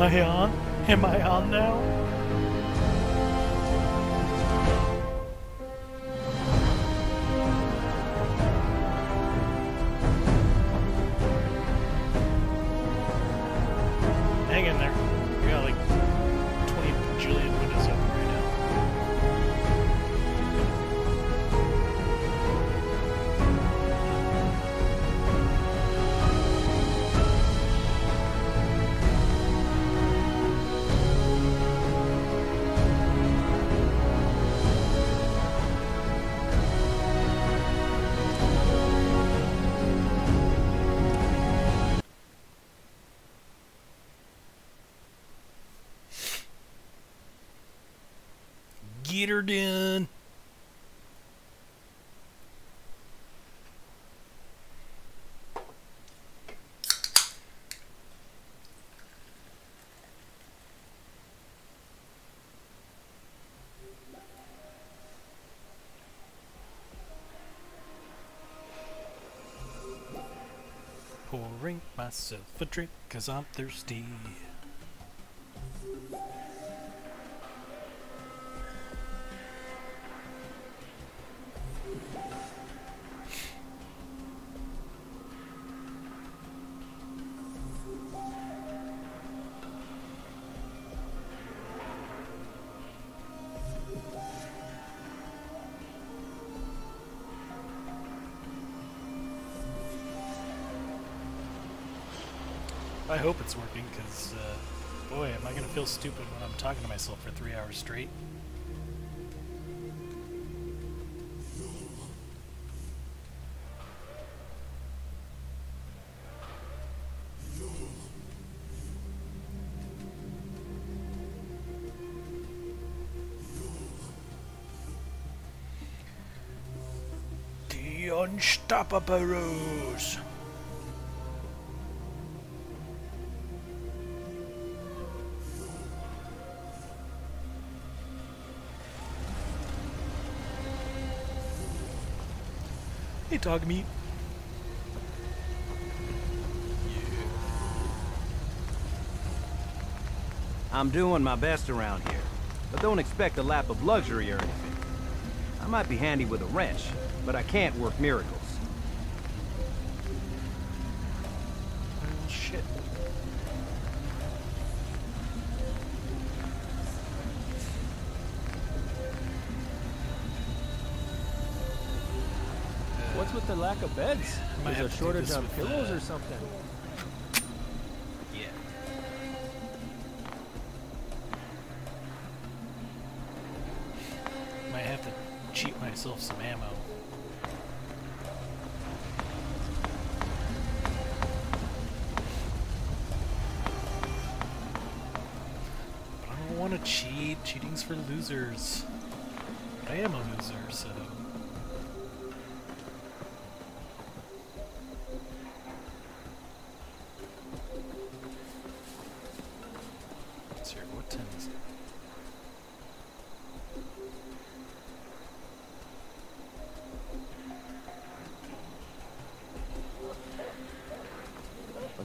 Am I on? Am I on now? Pouring myself a drink cause I'm thirsty. Stupid when I'm talking to myself for three hours straight. The Unstoppables! Hey, Dogmeat. I'm doing my best around here, but don't expect a lap of luxury or anything. I might be handy with a wrench, but I can't work miracles. Lack of beds? Is a shortage on pillows uh, or something?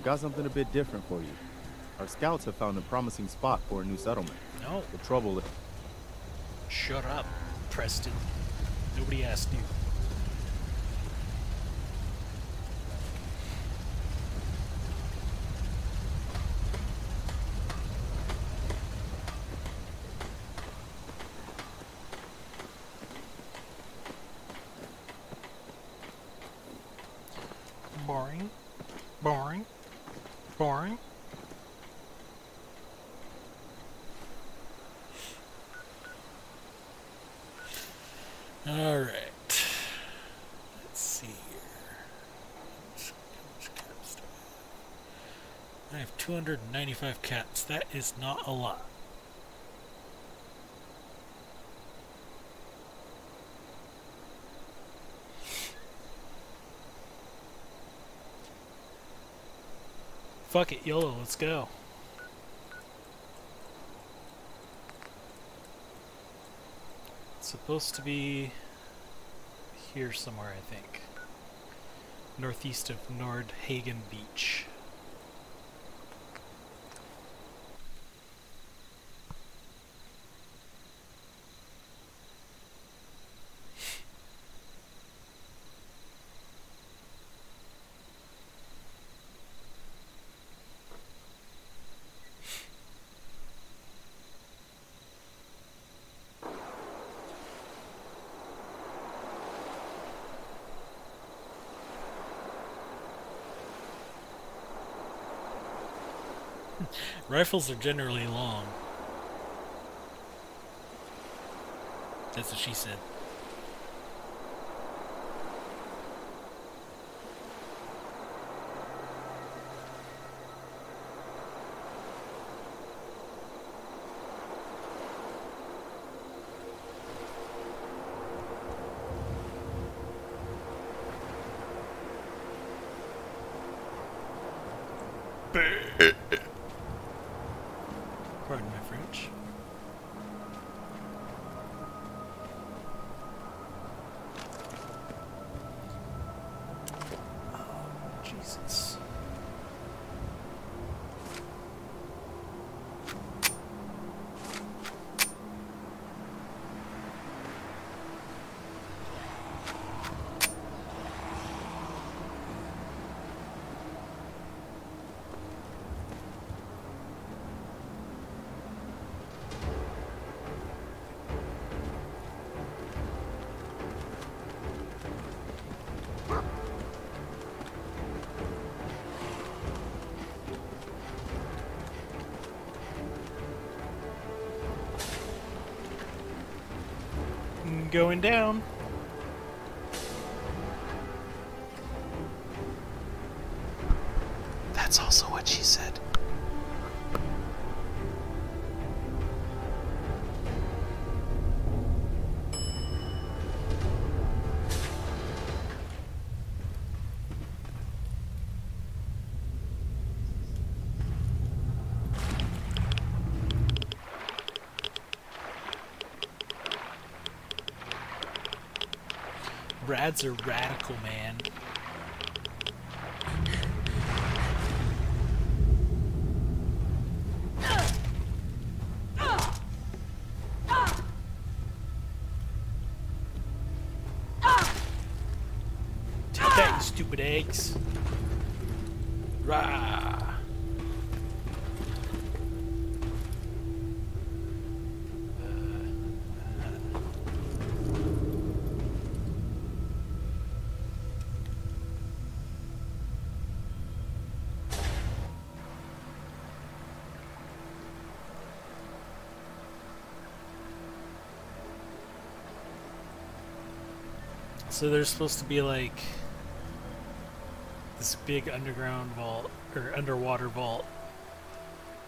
Got something a bit different for you. Our scouts have found a promising spot for a new settlement. No. The trouble is, Shut up, Preston. Nobody asked you. 195 cats. That is not a lot. Fuck it, YOLO, let's go. It's supposed to be here somewhere, I think. Northeast of Nordhagen Beach. Rifles are generally long. That's what she said. Going down. Brad's a radical man. So there's supposed to be like this big underground vault or underwater vault,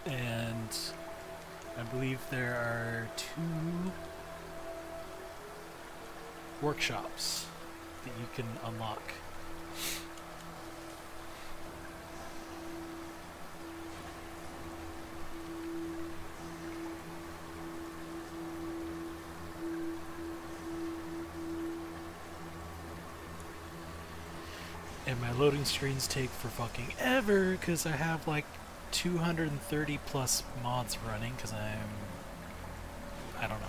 and I believe there are two workshops that you can unlock. My loading screens take for fucking ever because I have like 230 plus mods running because I'm. I don't know.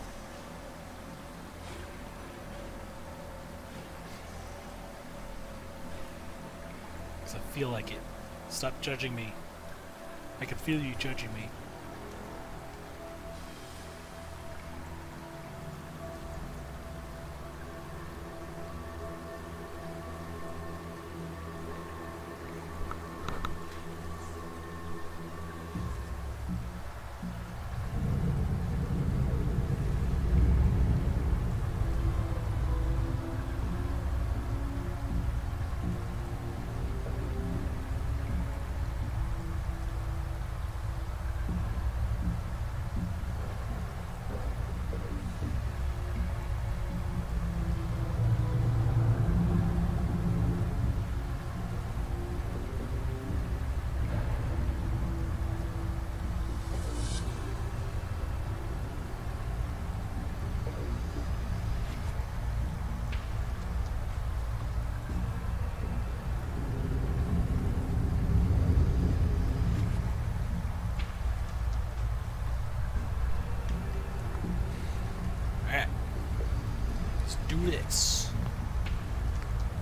Because I feel like it. Stop judging me. I can feel you judging me.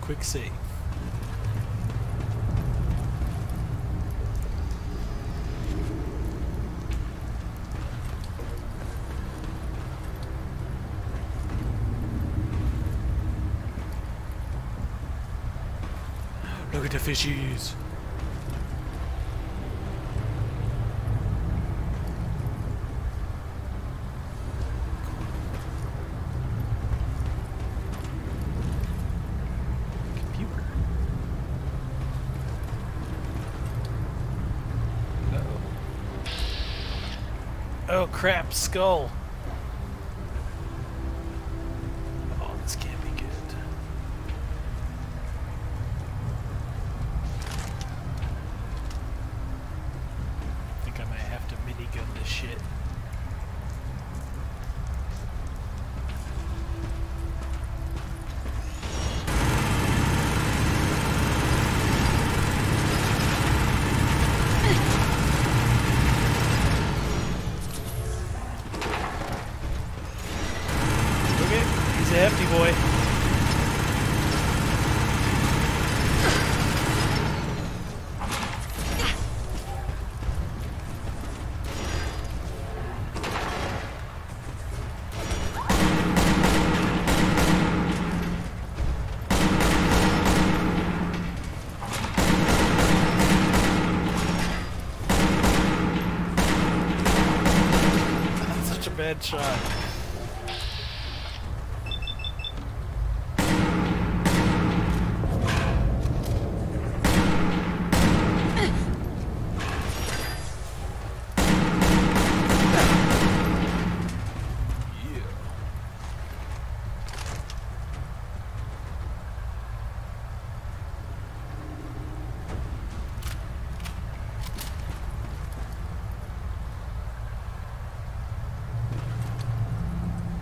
Quick save. Look at the fishies. Oh skull. That's uh, such a bad shot.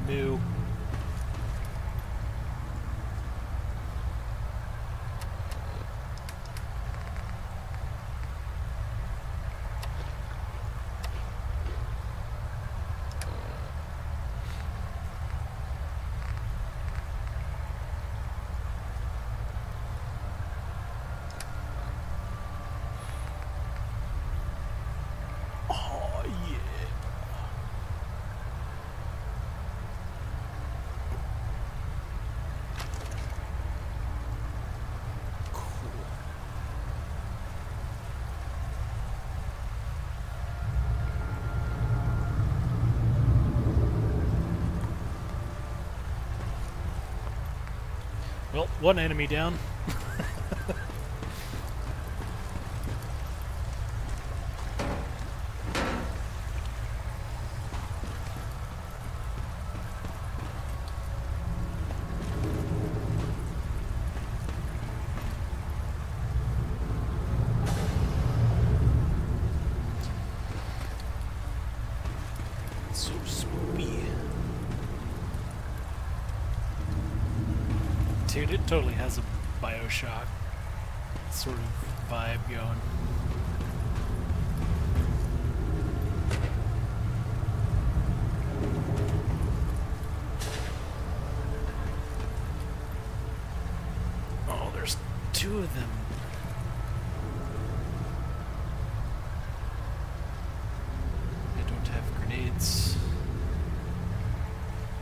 Moo. Oh yeah. Cool. Well, one enemy down. So spooky. Dude, it totally has a Bioshock sort of vibe going. Oh, there's two of them. I don't have grenades.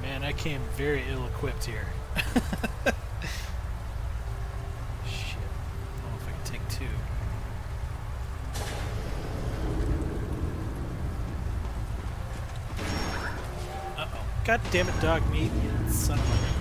Man, I came very ill equipped here. Shit. I don't know if I can take two. Uh oh. God damn it, Dogmeat. Son of a.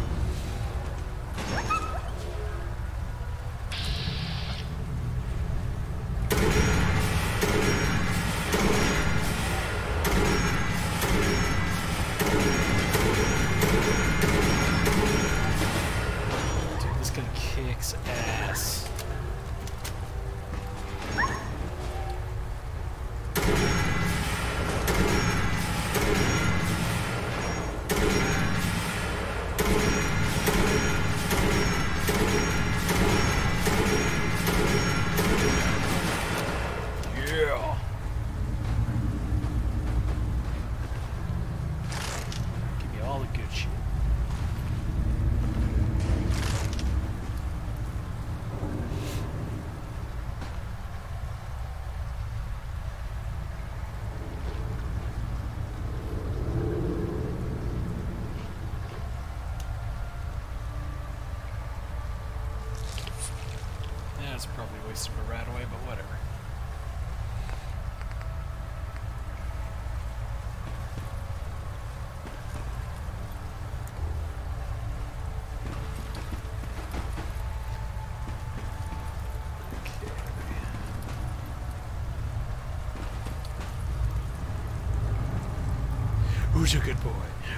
Who's a good boy?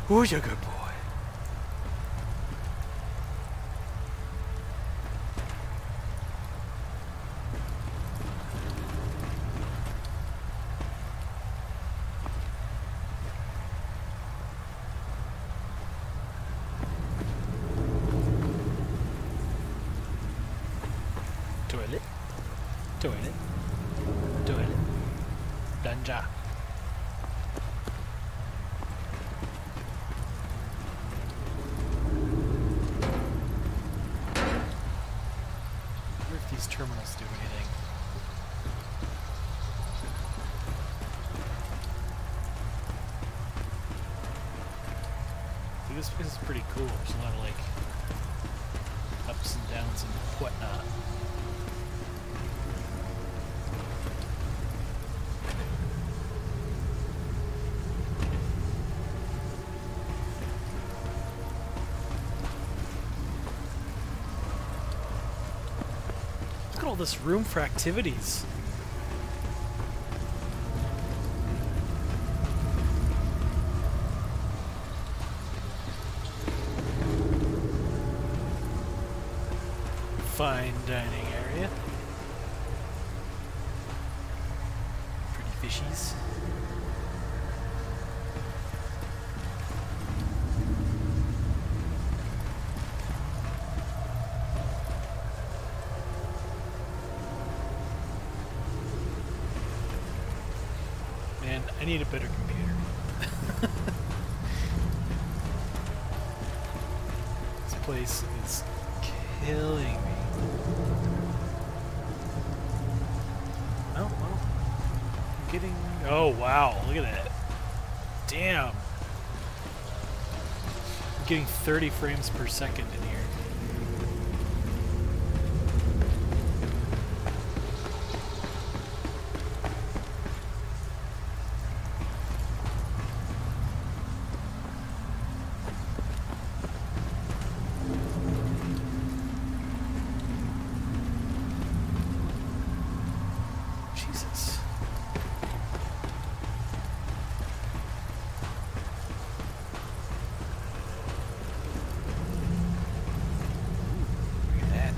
Who's a good boy? Toilet. Toilet. Toilet. Danja. wonder if these terminals do anything. See, this place is pretty cool. There's a lot of like ups and downs and whatnot. Look at all this room for activities. Fine dining area. Pretty fishies. Man, I need a better computer. this place is killing me. Oh, well. I'm getting. Oh, wow. Look at that. Damn. I'm getting 30 frames per second in here. Jesus. Look at that.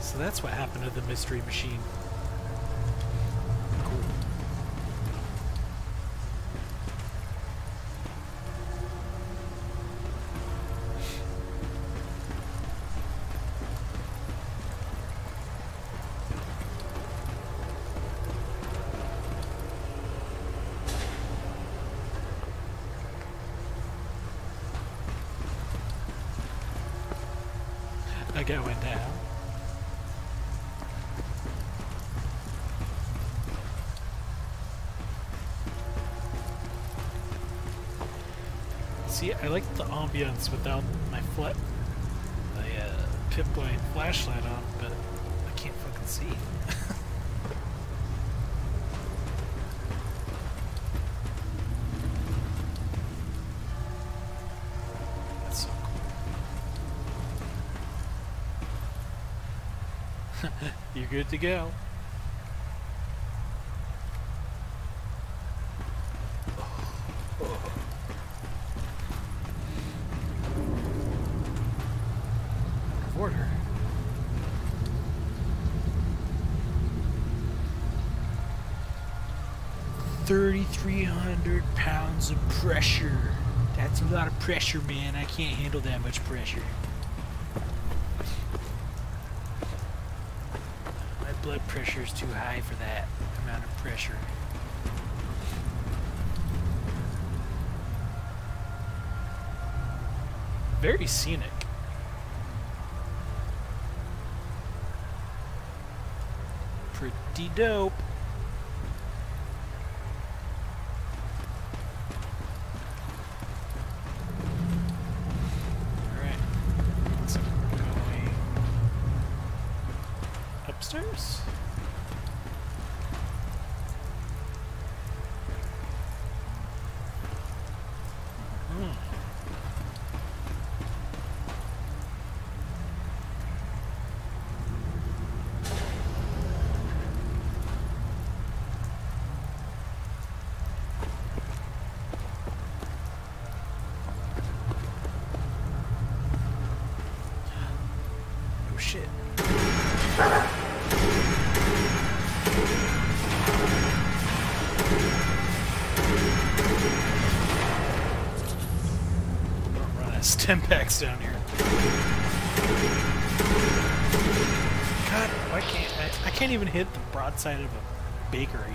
So that's what happened to the mystery machine. Cool. I going down. See, I like the ambience without my flat, my uh, Pip-Boy flashlight on, but I can't fucking see. That's so cool. You're good to go. Pounds of pressure. That's a lot of pressure, man. I can't handle that much pressure. My blood pressure is too high for that amount of pressure. Very scenic. Pretty dope. Alright. So going upstairs. Hmm. shit. Don't run out of down here. God, why can't I? I can't even hit the broadside of a bakery.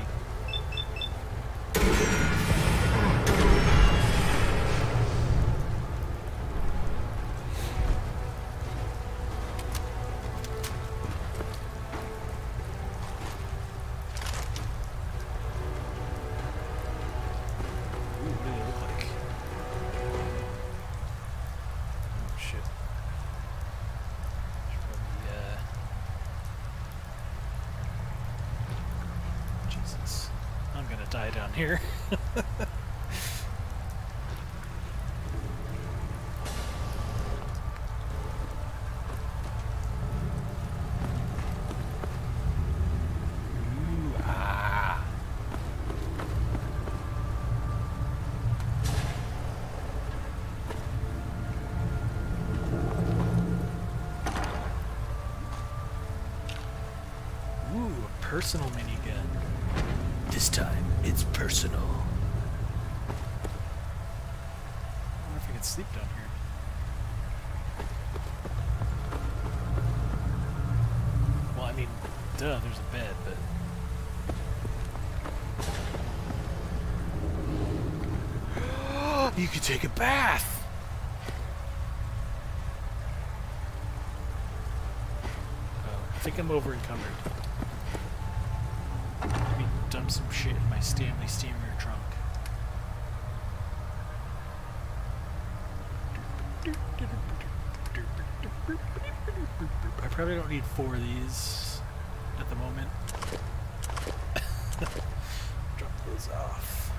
I'm over encumbered. Let me dump some shit in my Stanley Steamer trunk. I probably don't need four of these at the moment. Drop those off.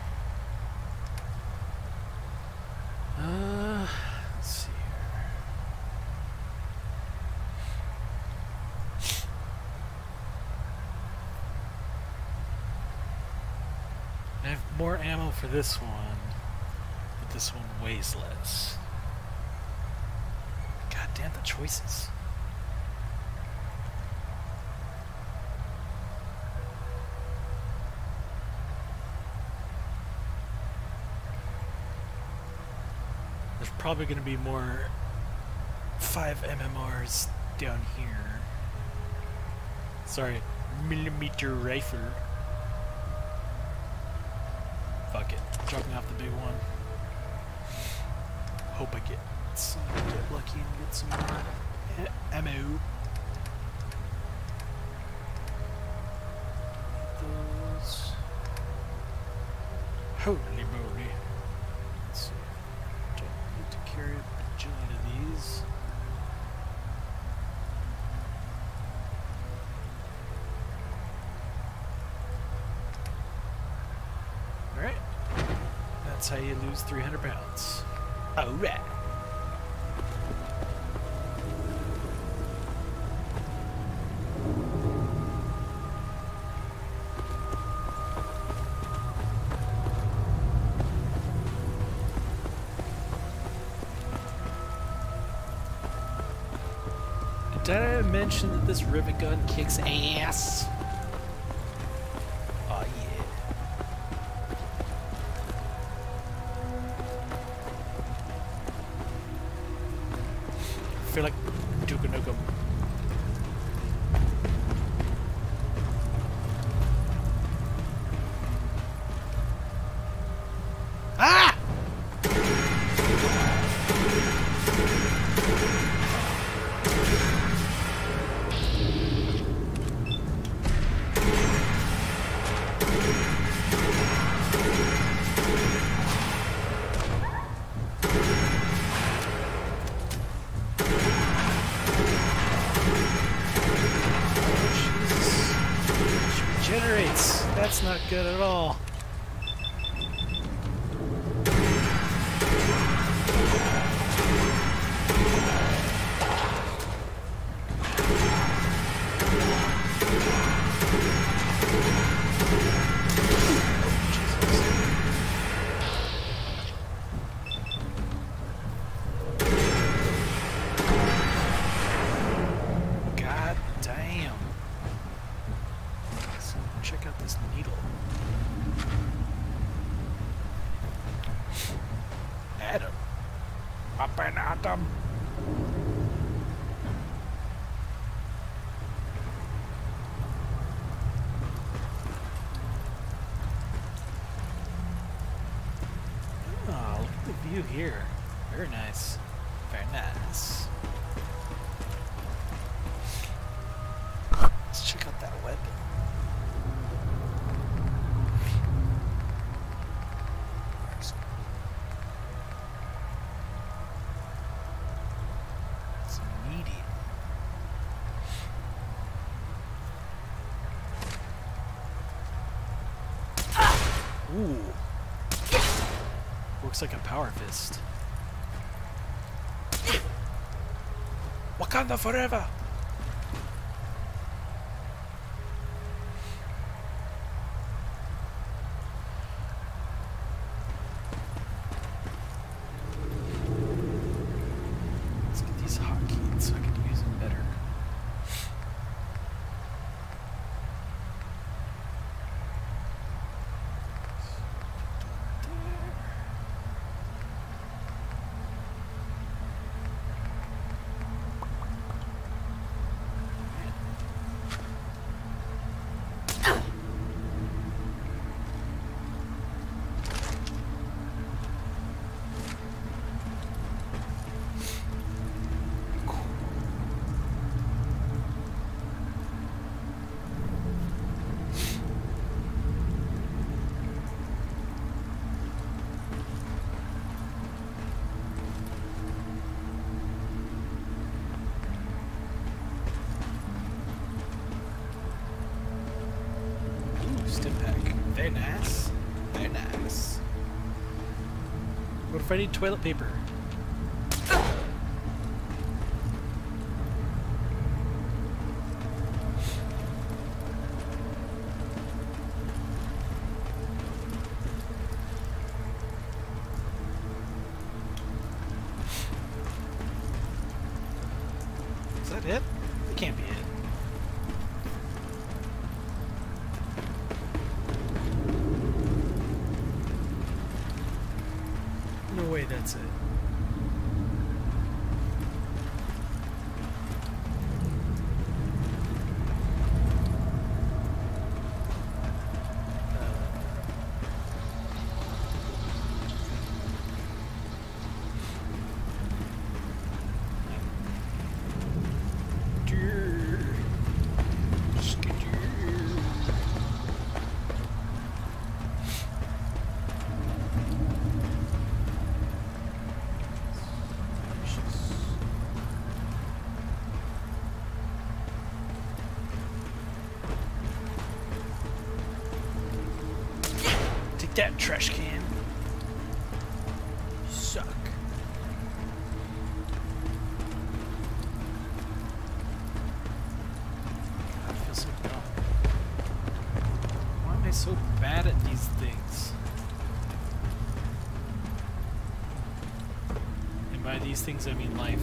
Uh, let's see here. I have more ammo for this one, but this one weighs less. God damn the choices. There's probably going to be more 5 MMRs down here. Sorry, millimeter rifle. Fuck it. Dropping off the big one. Hope I get some, get lucky and get some more ammo. Holy moly. Let's see. Don't need to carry a bajillion of these. Alright. That's how you lose 300 pounds. Alright. Did I mention that this rivet gun kicks ass? Works like a power fist. Wakanda forever! Need toilet paper? That, trash can. Suck. I feel so dumb. Why am I so bad at these things? And by these things, I mean life.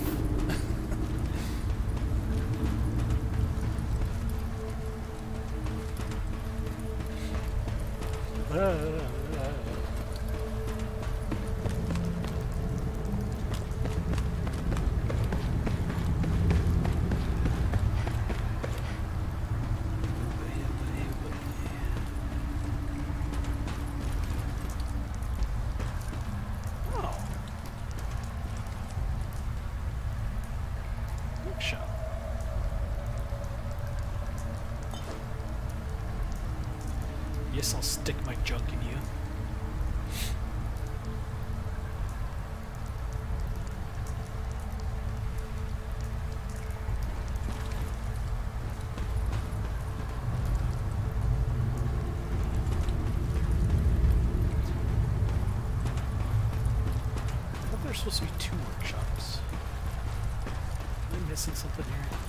Supposed to be two workshops. Am I missing something here?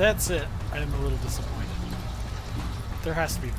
that's it, I'm a little disappointed. There has to be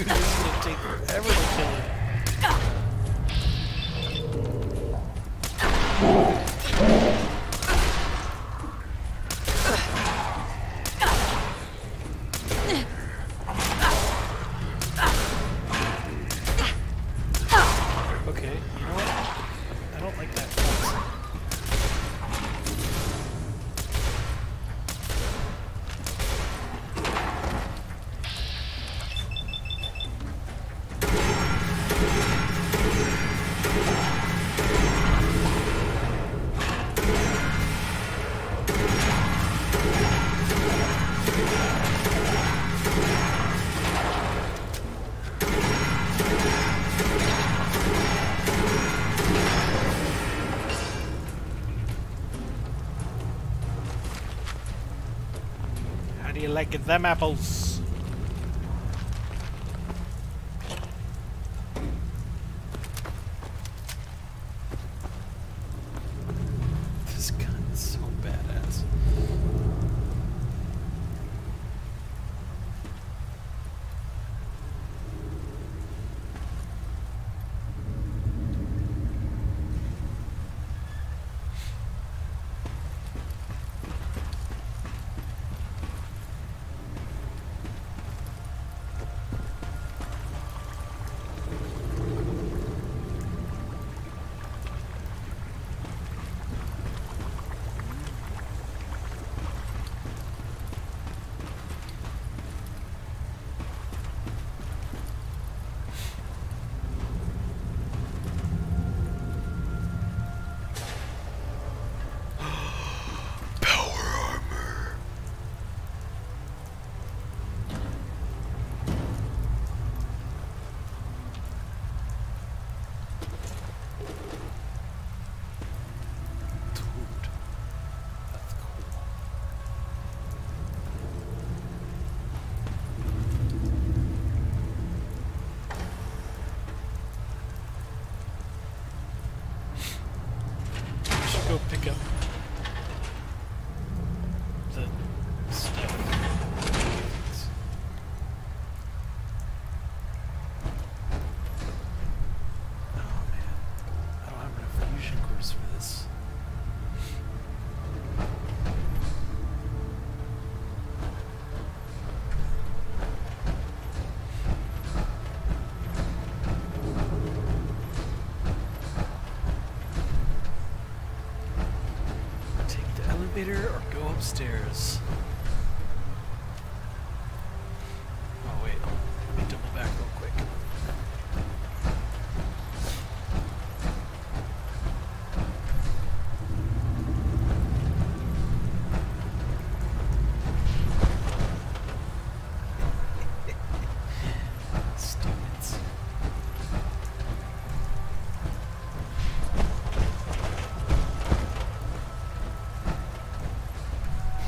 Dude, this is gonna take forever to kill him. Get them apples.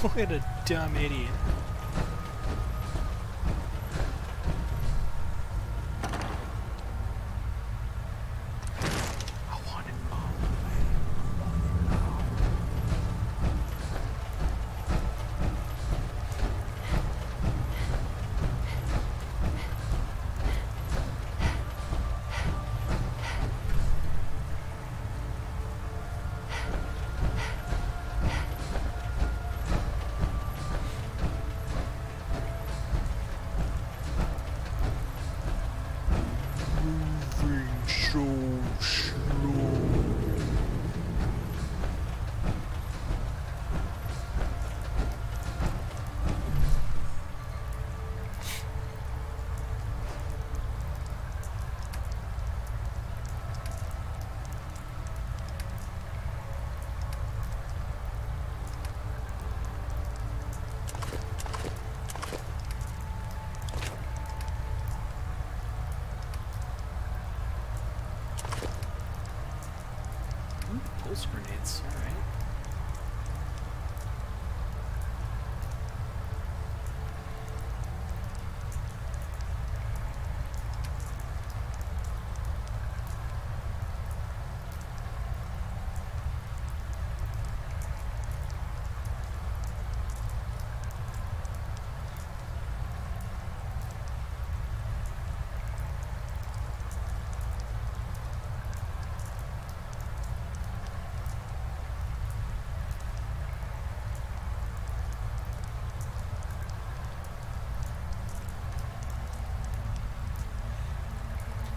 what a dumb idiot.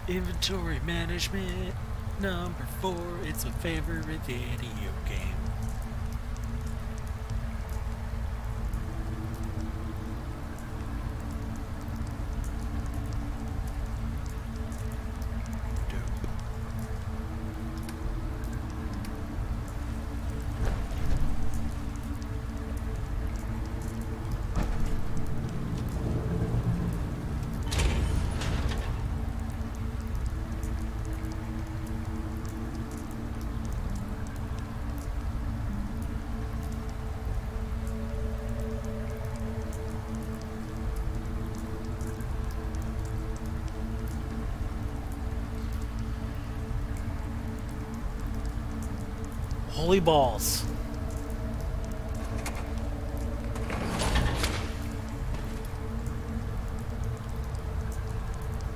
Inventory management number four. It's a favorite video game. Balls.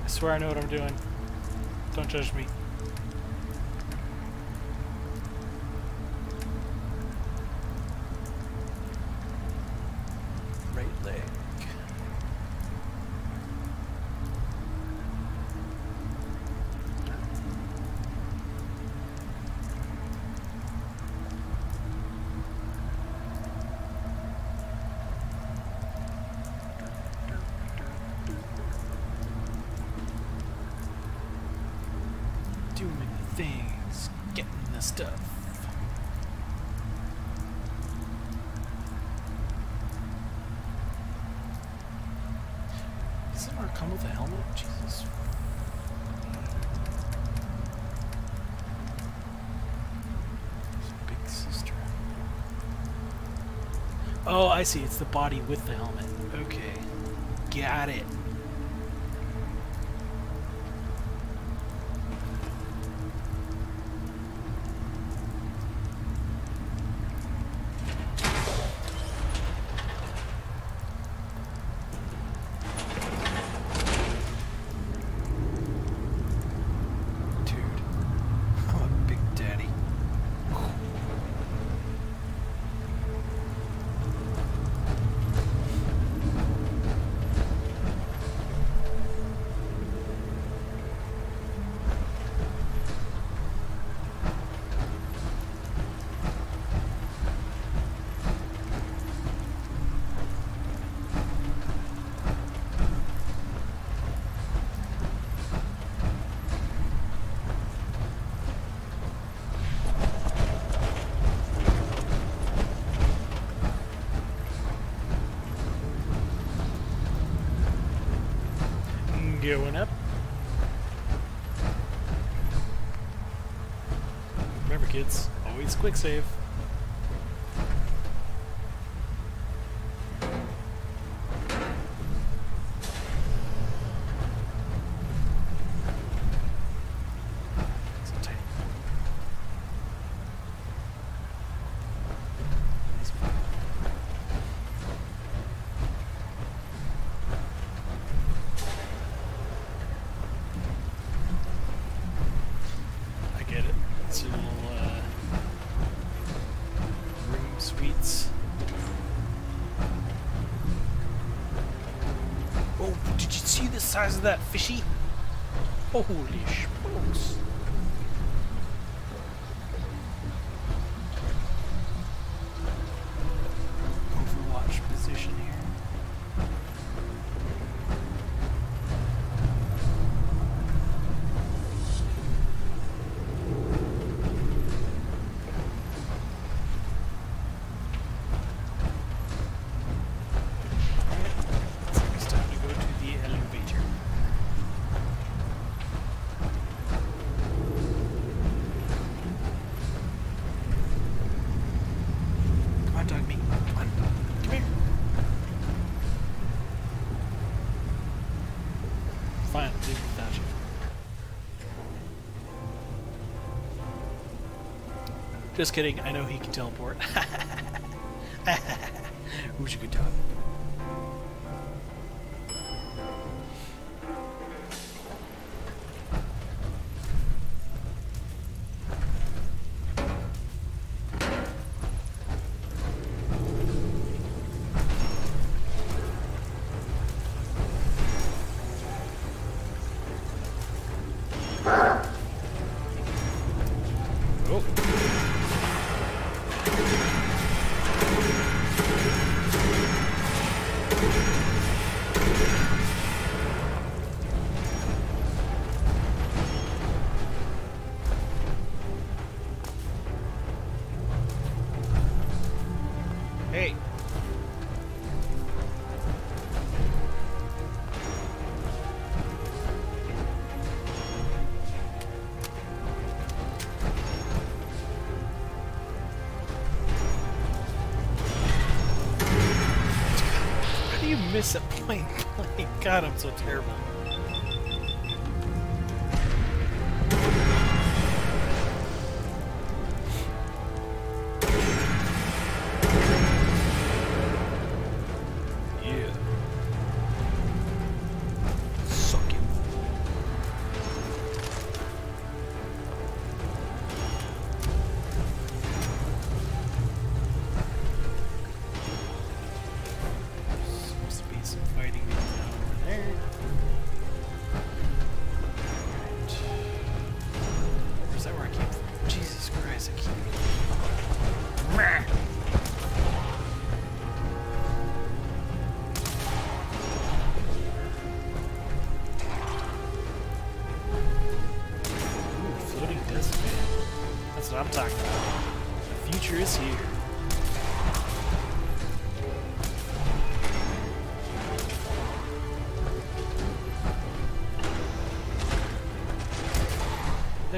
I swear I know what I'm doing. Don't judge me. I see. It's the body with the helmet. Okay. Got it. Going up. Remember, kids, always quick save. Size of that fishy? Holy smokes! Just kidding, I know he can teleport. Who's a good dog? my, my god, I'm so terrible.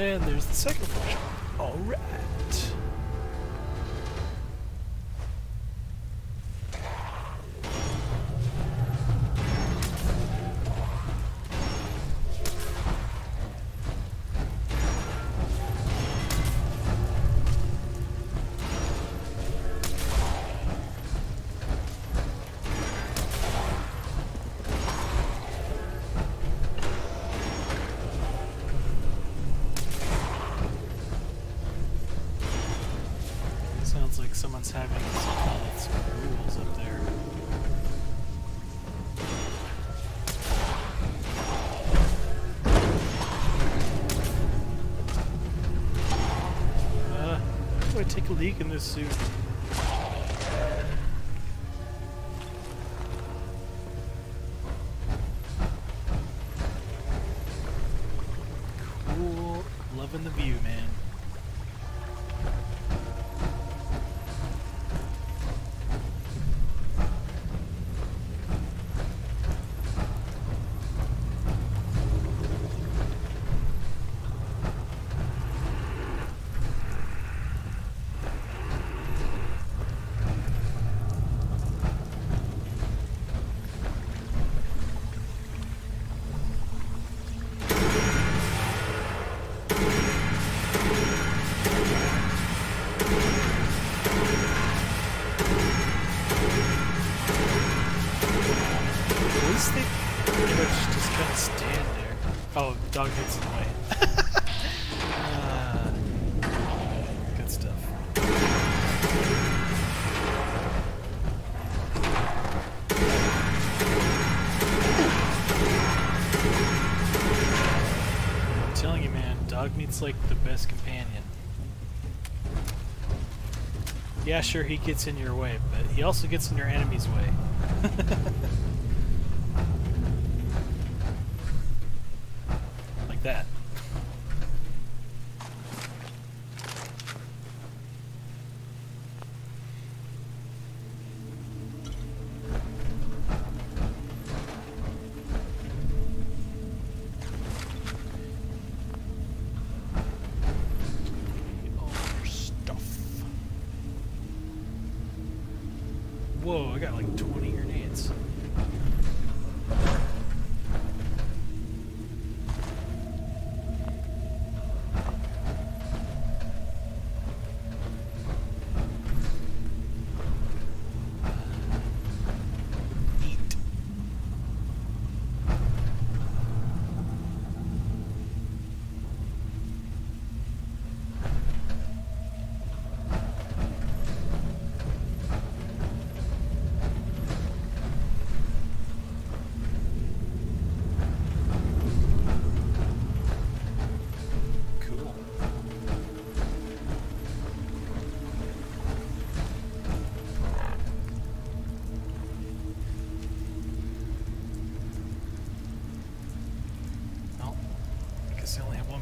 And there's the second portion. leak in this suit. yeah, sure, he gets in your way, but he also gets in your enemy's way.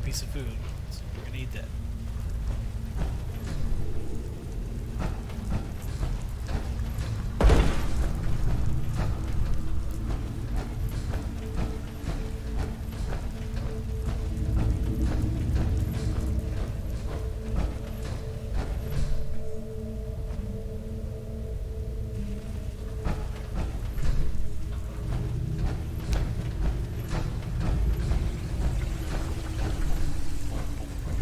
piece of food, so we're gonna eat that.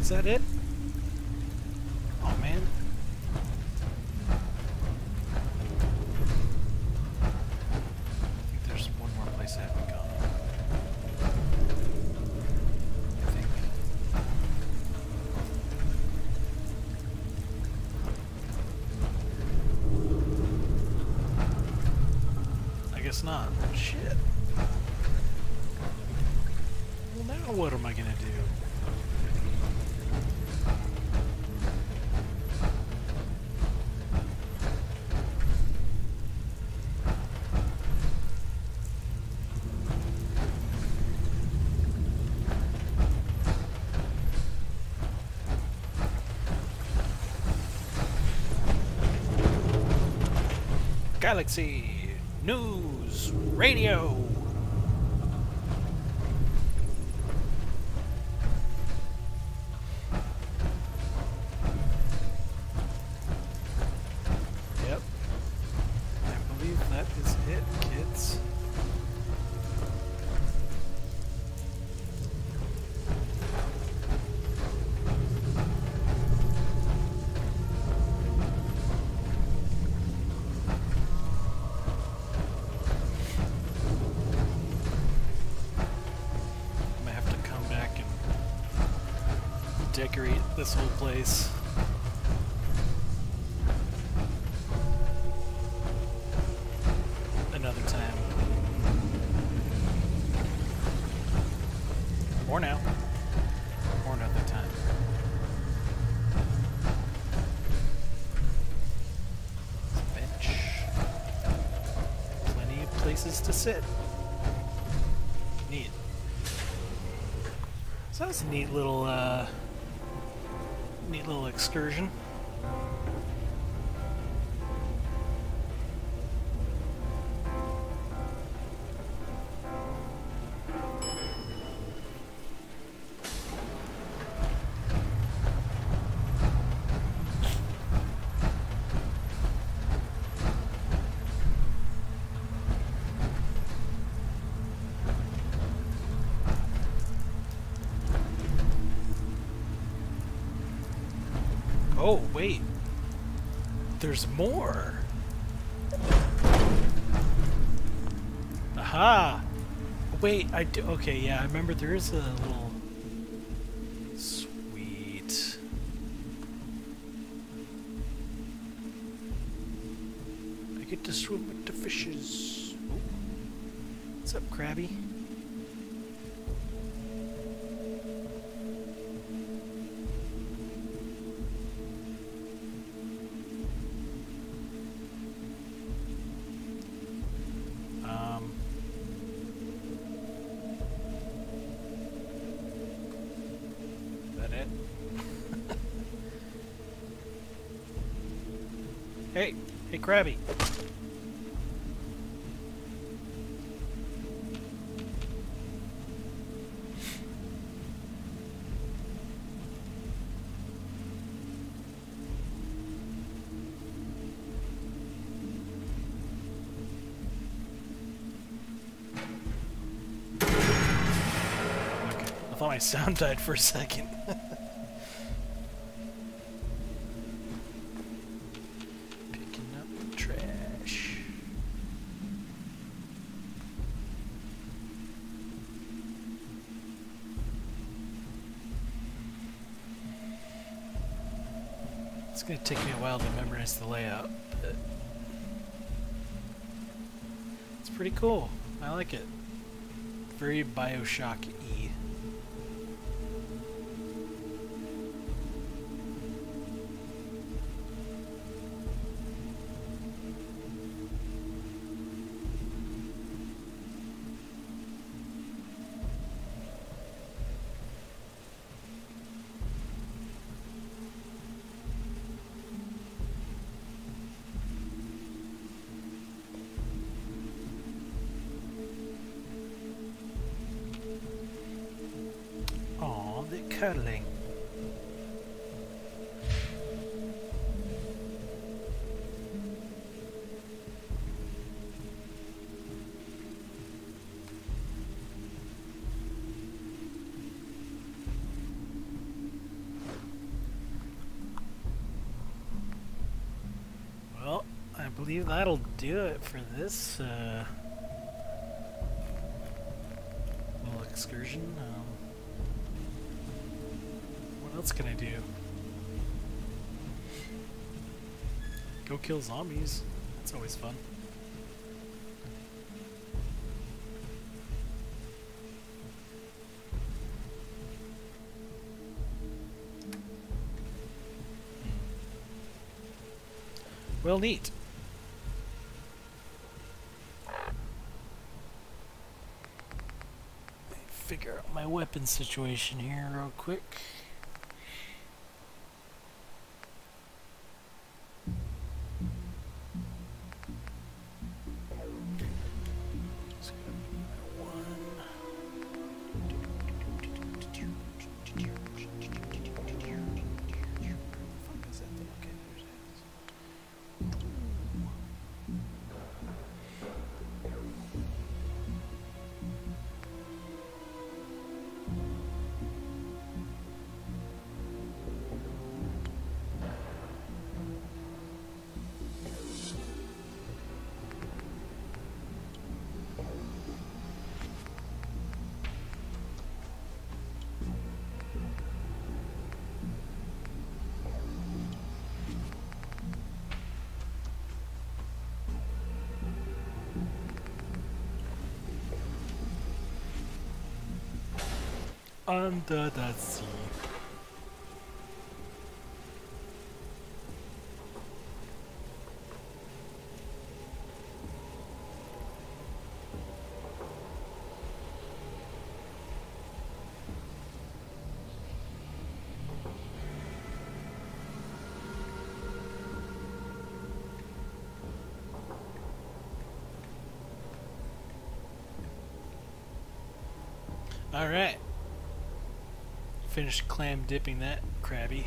That it? Galaxy News Radio. That's a neat little, uh, neat little excursion. Oh, wait. There's more. Aha! Wait, I do. Okay, yeah, I remember there is a little. It? hey, hey, Krabby. I thought my sound died for a second. the layout, it's pretty cool. I like it. Very Bioshock-y. That'll do it for this uh, little excursion. Um, what else can I do? Go kill zombies. That's always fun. Well, neat. Figure out my weapon situation here real quick. Under the sea. All right. Finished clam dipping that crabby.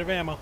of ammo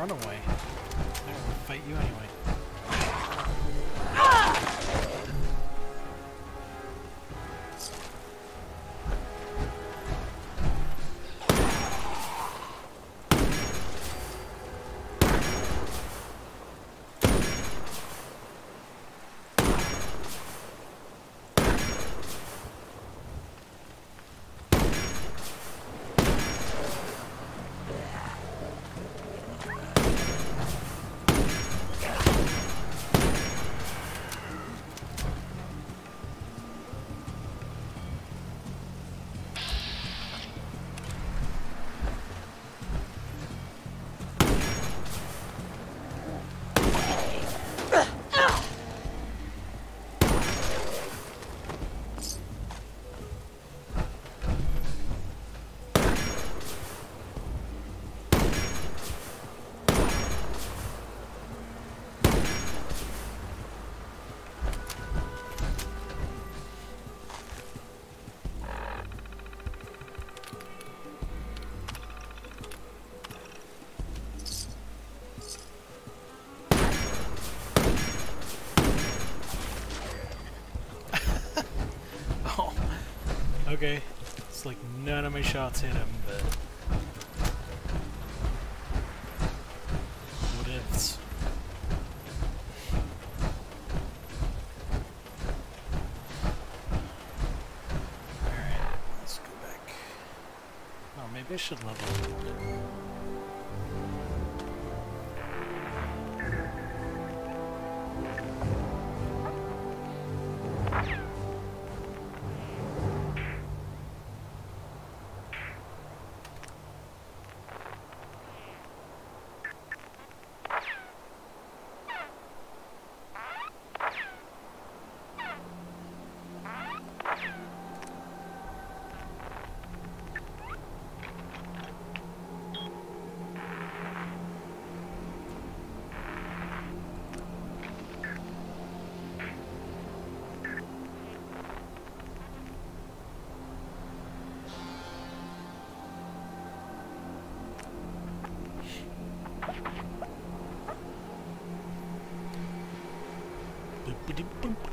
Fine, None shots hit him, but what ifs? Alright, let's go back. Oh, maybe I should level pudim, pum, pum.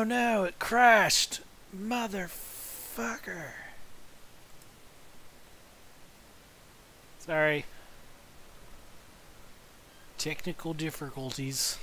Oh no, it crashed! Motherfucker! Sorry. Technical difficulties.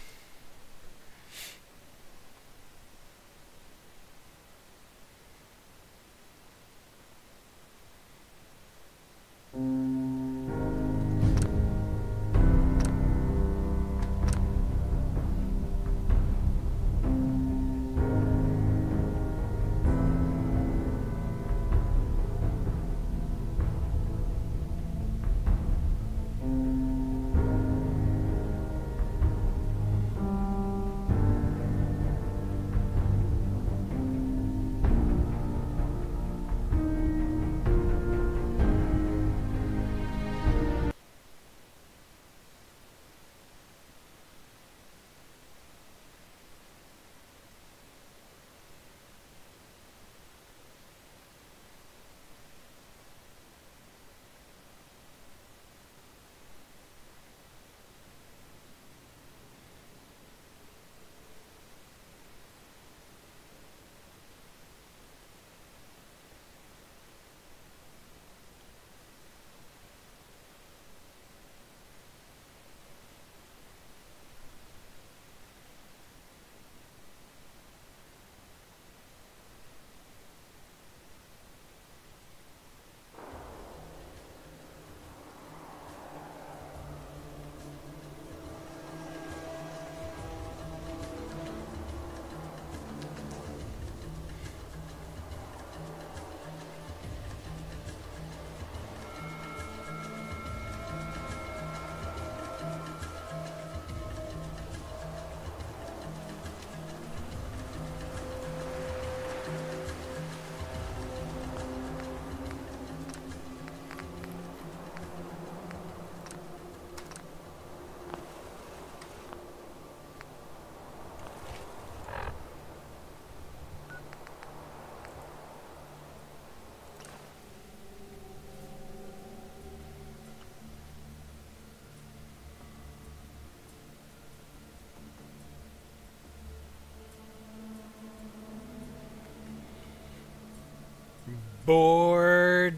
Bored.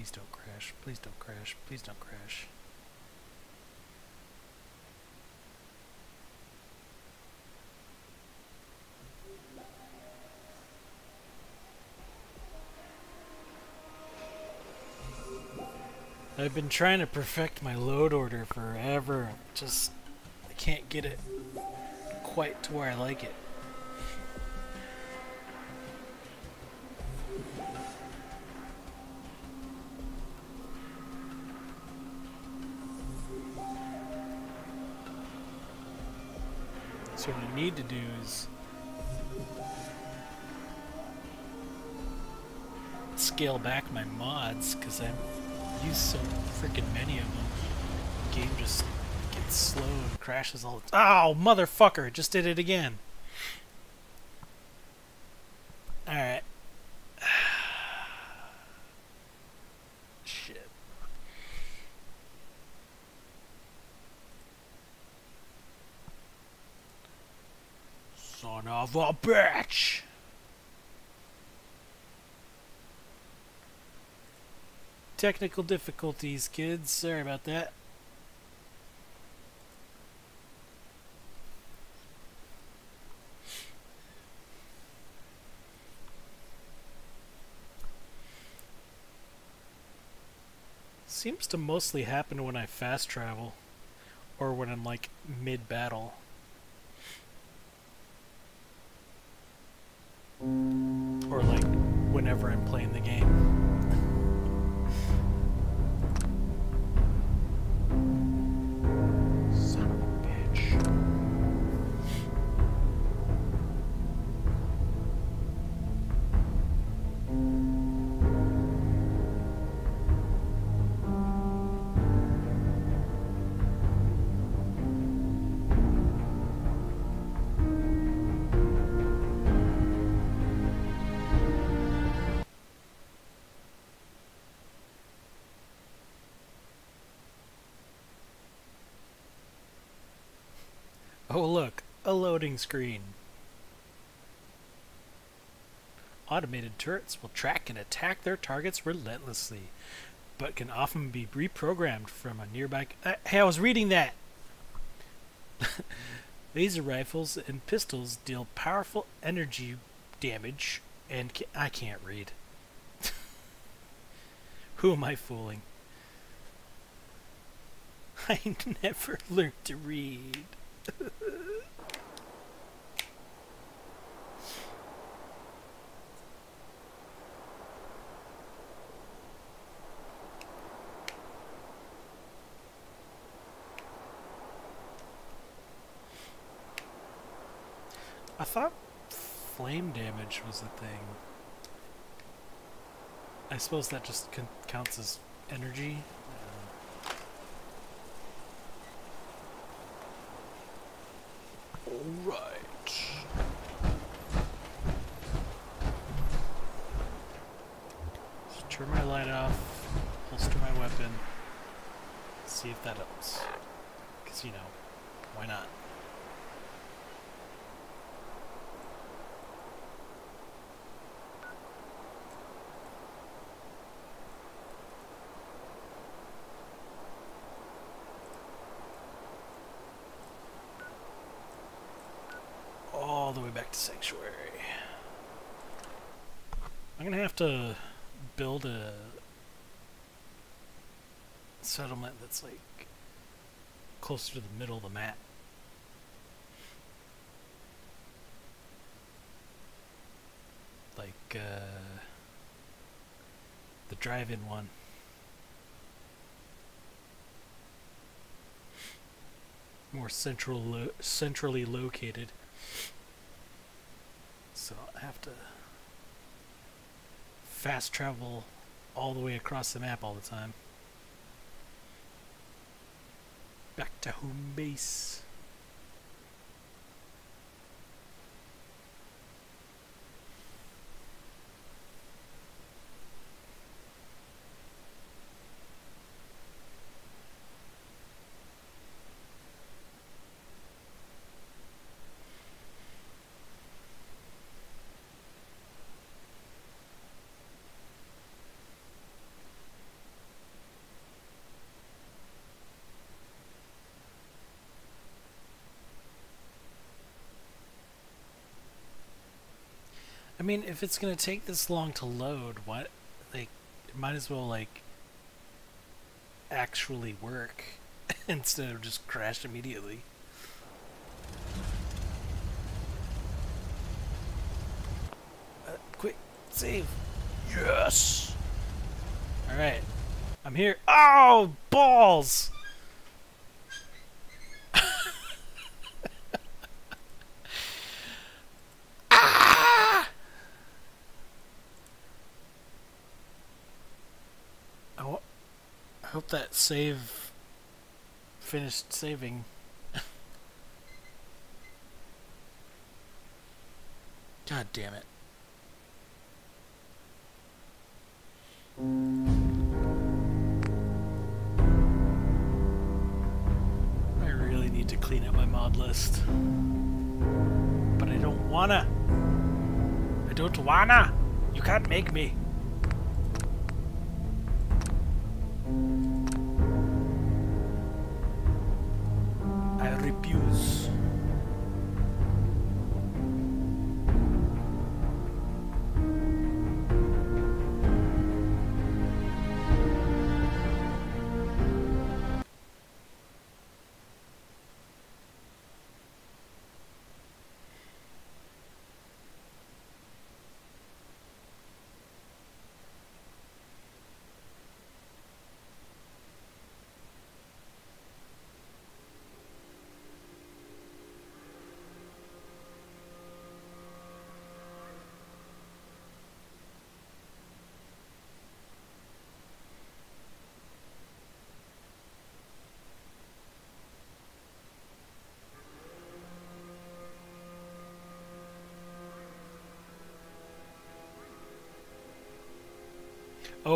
Please don't crash. Please don't crash. Please don't crash. I've been trying to perfect my load order forever. Just I can't get it quite to where I like it. So what I need to do is scale back my mods because I use so freaking many of them. The game just gets slow and crashes all the time. Oh, motherfucker! Just did it again. Alright. Shit. Son of a bitch! Technical difficulties, kids. Sorry about that. Seems to mostly happen when I fast travel or when I'm like mid Oh, look, a loading screen. Automated turrets will track and attack their targets relentlessly, but can often be reprogrammed from a nearby. Uh, hey, I was reading that! Laser rifles and pistols deal powerful energy damage, and ca- I can't read. Who am I fooling? I never learned to read. I thought flame damage was a thing. I suppose that just counts as energy. Alright. Just turn my light off, holster my weapon, see if that helps. Because, you know, why not? all the way back to Sanctuary. I'm gonna have to build a settlement that's like closer to the middle of the map. Like uh, the drive-in one. More central, lo- centrally located. So I have to fast travel all the way across the map all the time. Back to home base. Mean, if it's gonna take this long to load, what, like, might as well like actually work instead of just crash immediately. Uh, quick, save. Yes. All right, I'm here. Oh, balls! Hope that save finished saving. God damn it. I really need to clean up my mod list. But I don't wanna. I don't wanna. You can't make me. I refuse.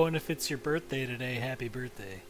Oh, and if it's your birthday today, happy birthday.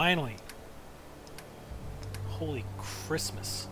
Finally. Holy Christmas.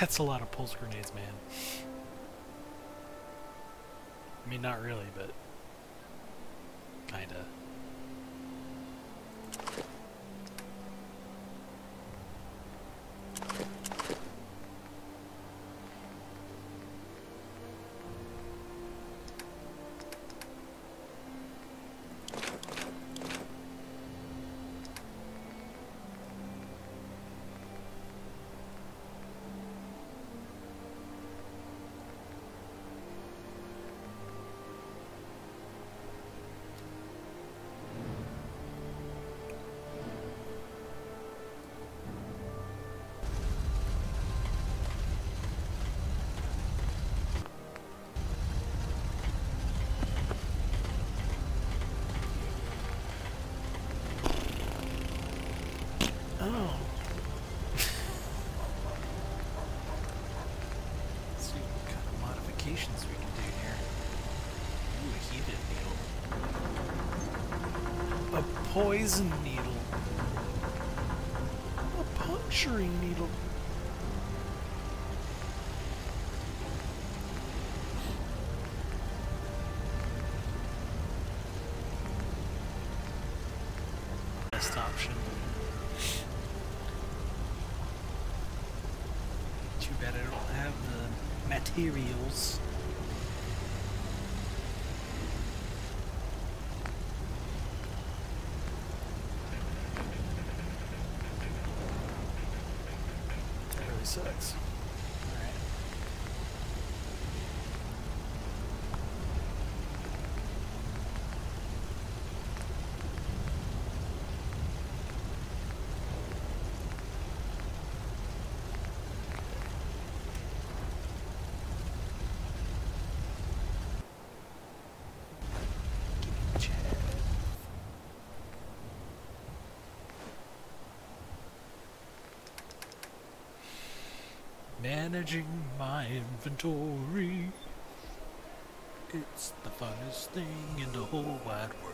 That's a lot of pulse grenades, man. I mean, not really, but poison needle. A puncturing needle. Best option. Too bad I don't have the materials. That really sucks. Alright. Chad. Managing my inventory. It's the funnest thing in the whole wide world.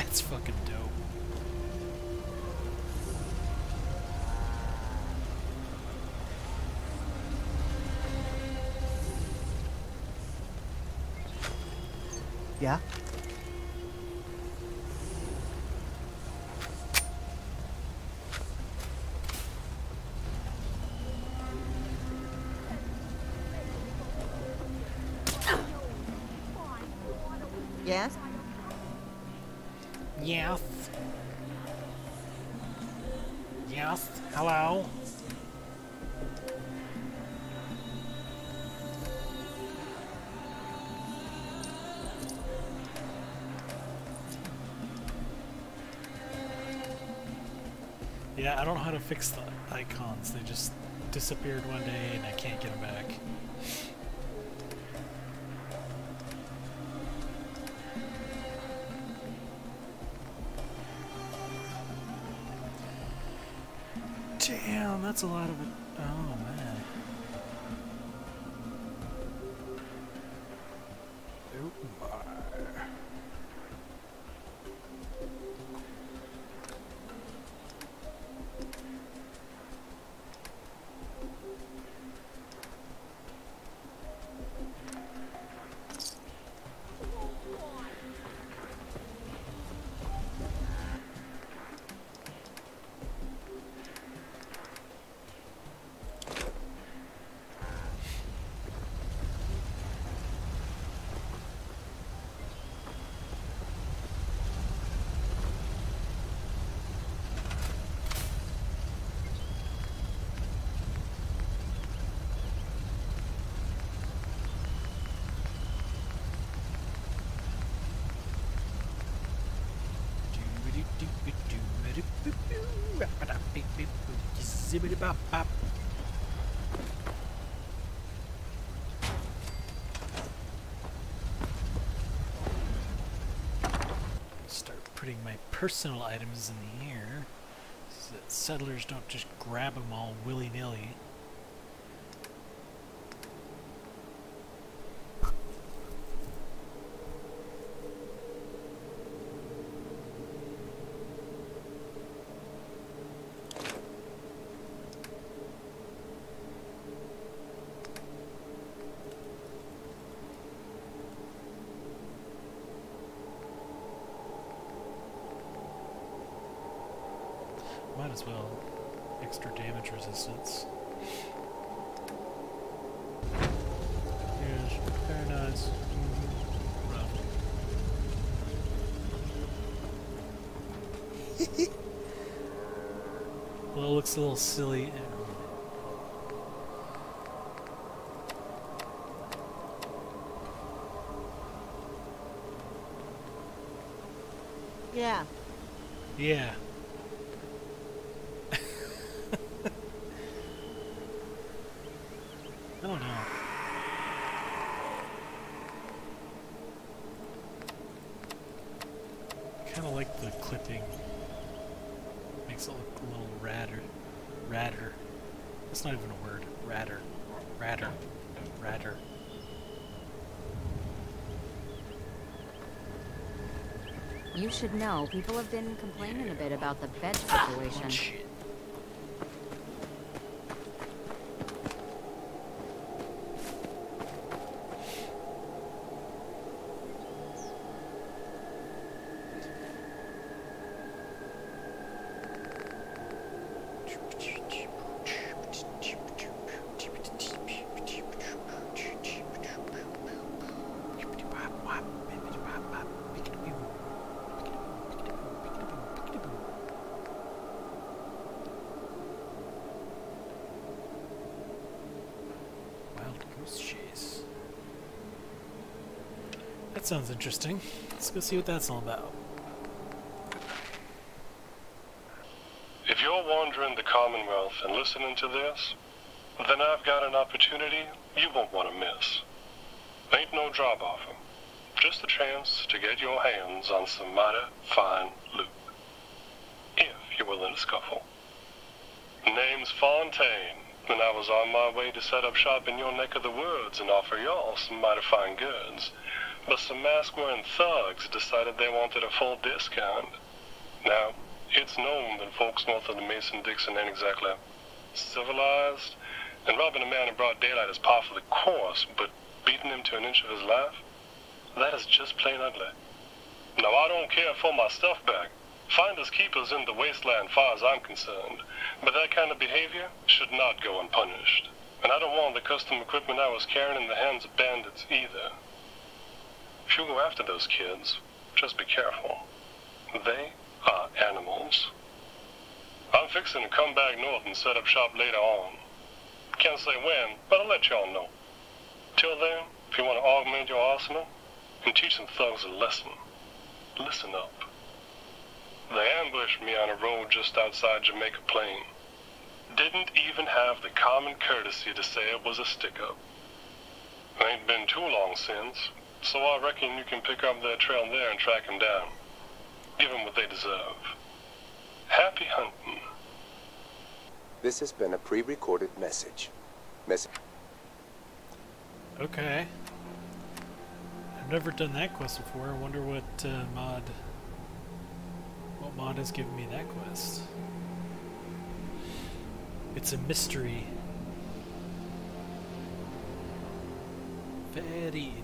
That's fucking dope. Yes. Yes. Hello. Yeah, I don't know how to fix the icons. They just disappeared one day and I can't get them back. That's a lot of it. Personal items in the air so that settlers don't just grab them all willy-nilly. Might as well. Extra damage resistance. Yes, very nice. Mhm. Rough. well, it looks a little silly. Yeah. Yeah. I don't know. Kind of like the clipping. Makes it look a little radder. Radder. That's not even a word. Radder. Radder. Radder. You should know, people have been complaining a bit about the bed Oh, situation. That sounds interesting. Let's go see what that's all about. If you're wandering the Commonwealth and listening to this, then I've got an opportunity you won't want to miss. Ain't no job offer, just a chance to get your hands on some mighty fine loot. If you're willing to scuffle. Name's Fontaine, and I was on my way to set up shop in your neck of the woods and offer y'all some mighty fine goods. But some mask-wearing thugs decided they wanted a full discount. Now, it's known that folks north of the Mason-Dixon ain't exactly civilized, and robbing a man in broad daylight is par for the course, but beating him to an inch of his life, that is just plain ugly. Now, I don't care for my stuff back. Finders keepers in the wasteland, far as I'm concerned, but that kind of behavior should not go unpunished. And I don't want the custom equipment I was carrying in the hands of bandits either. If you go after those kids, just be careful. They are animals. I'm fixing to come back north and set up shop later on. Can't say when, but I'll let y'all know. Till then, if you want to augment your arsenal and teach some thugs a lesson, listen up. They ambushed me on a road just outside Jamaica Plain. Didn't even have the common courtesy to say it was a stick-up. Ain't been too long since, so I reckon you can pick up their trail there and track them down. Give them what they deserve. Happy hunting. This has been a pre-recorded message. Message. Okay. I've never done that quest before. I wonder what uh, mod. What mod has given me that quest? It's a mystery. Very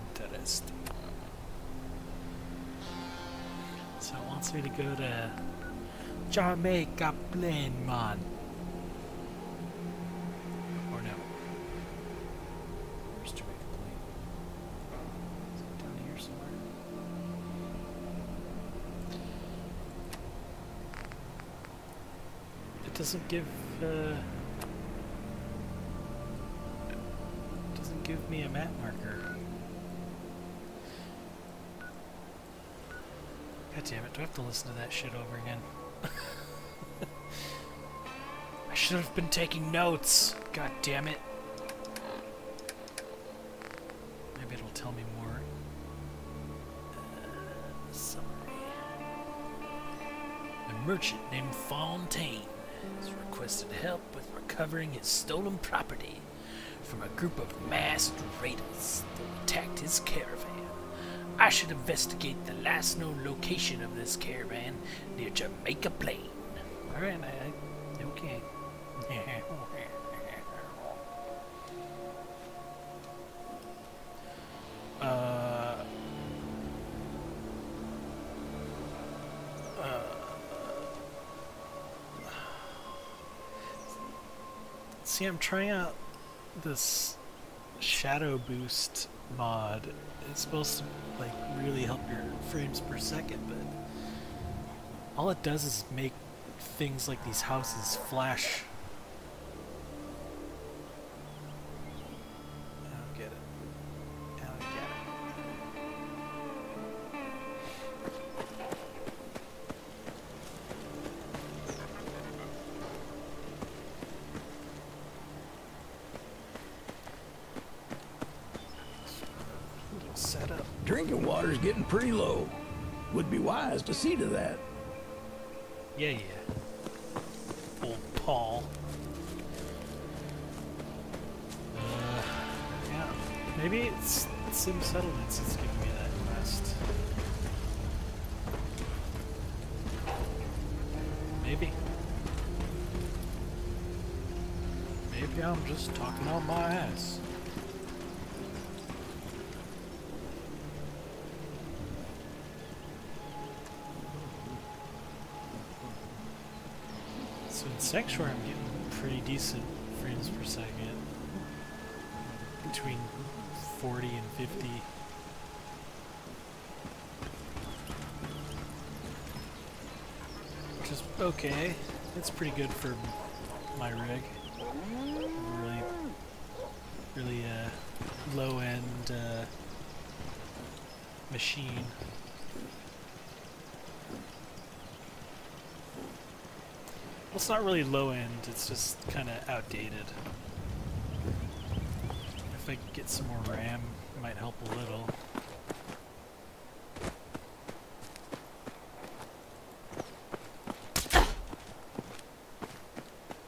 So it wants me to go to Jamaica Plain, man. Or no. Where's Jamaica Plain? Is it down here somewhere? It doesn't give, uh... Doesn't give me a map marker. God damn it, do I have to listen to that shit over again? I should have been taking notes. God damn it. Maybe it'll tell me more. Uh, summary. A merchant named Fontaine has requested help with recovering his stolen property from a group of masked raiders that attacked his caravan. I should investigate the last known location of this caravan near Jamaica Plain. Alright, okay. uh, uh, see, I'm trying out this shadow boost mod. It's supposed to like really help your frames per second, but all it does is make things like these houses flash. Drinking water's getting pretty low. Would be wise to see to that. Yeah, yeah. Old Paul. Uh, yeah. Maybe it's Sim Settlements that's giving me that quest. Maybe. Maybe I'm just talking out my ass. Sanctuary, I'm getting pretty decent frames per second. Between 40 and 50. Which is okay. It's pretty good for my rig. Really, really uh, low end uh, machine. It's not really low end, it's just kind of outdated. If I get some more RAM, it might help a little.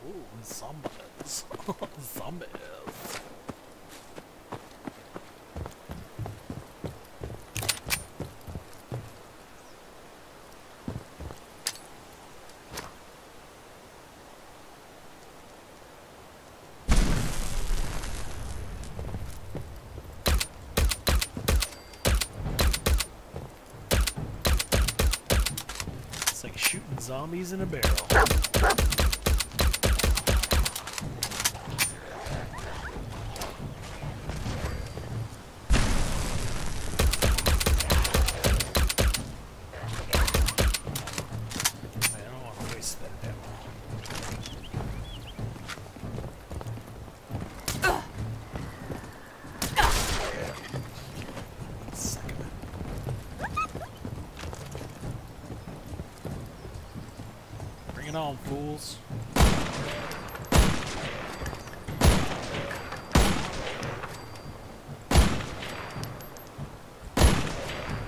Ooh, zombies. zombies. It's like zombies in a barrel. I don't want to waste that ammo. Suck it. Bring it on, fools.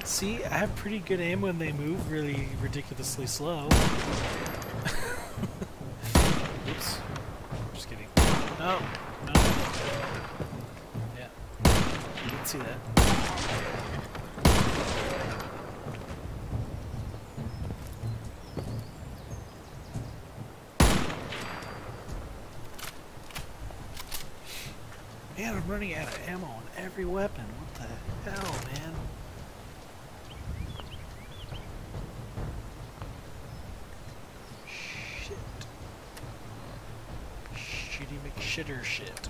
See, I have pretty good aim when they move really ridiculously slow. Oops. Just kidding. No, no. Yeah. You didn't see that. Man, I'm running out of ammo on every weapon. What the hell, man? Shit. McShitter shit.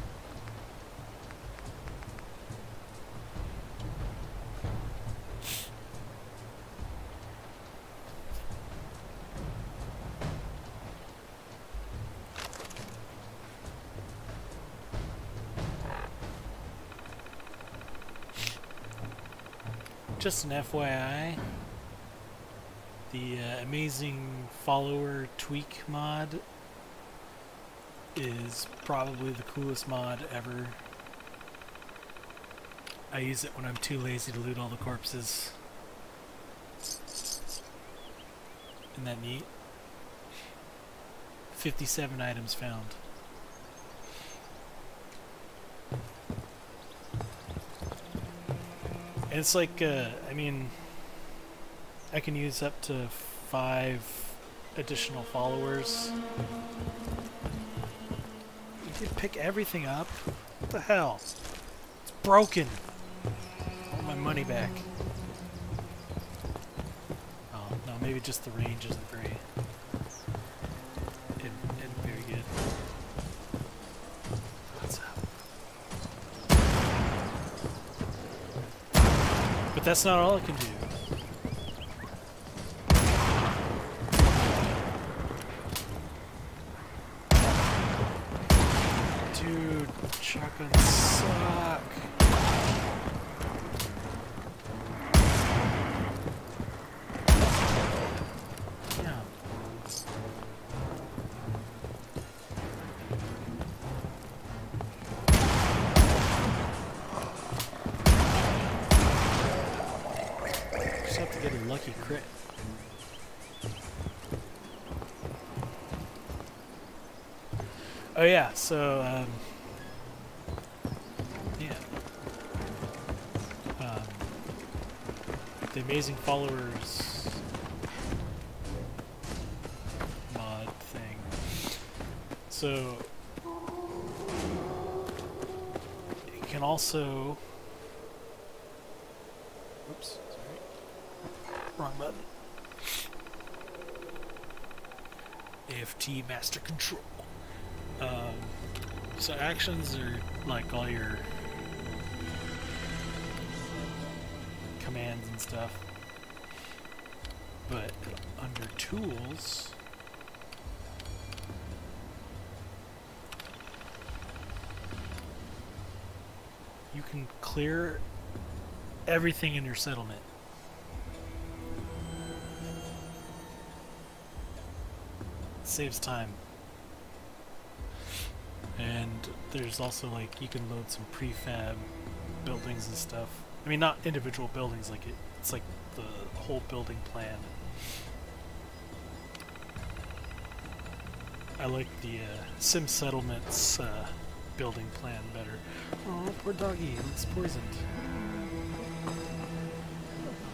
Just an FYI, the uh, amazing follower tweak mod is probably the coolest mod ever. I use it when I'm too lazy to loot all the corpses. Isn't that neat? 57 items found. And it's like, uh, I mean, I can use up to five additional followers. You pick everything up? What the hell? It's broken. I want my money back. Oh, no, maybe just the range isn't very... Very good. But that's not all it can do. Amazing Followers mod thing. So it can also. Oops, sorry, wrong button. AFT Master Control. Um, so actions are like all your commands and stuff. But under tools, you can clear everything in your settlement. saves time. And there's also like you can load some prefab buildings and stuff. I mean, not individual buildings, like it, it's like the whole building plan. I like the uh, Sim Settlements uh, building plan better. Oh, poor doggy, he looks poisoned. Oh,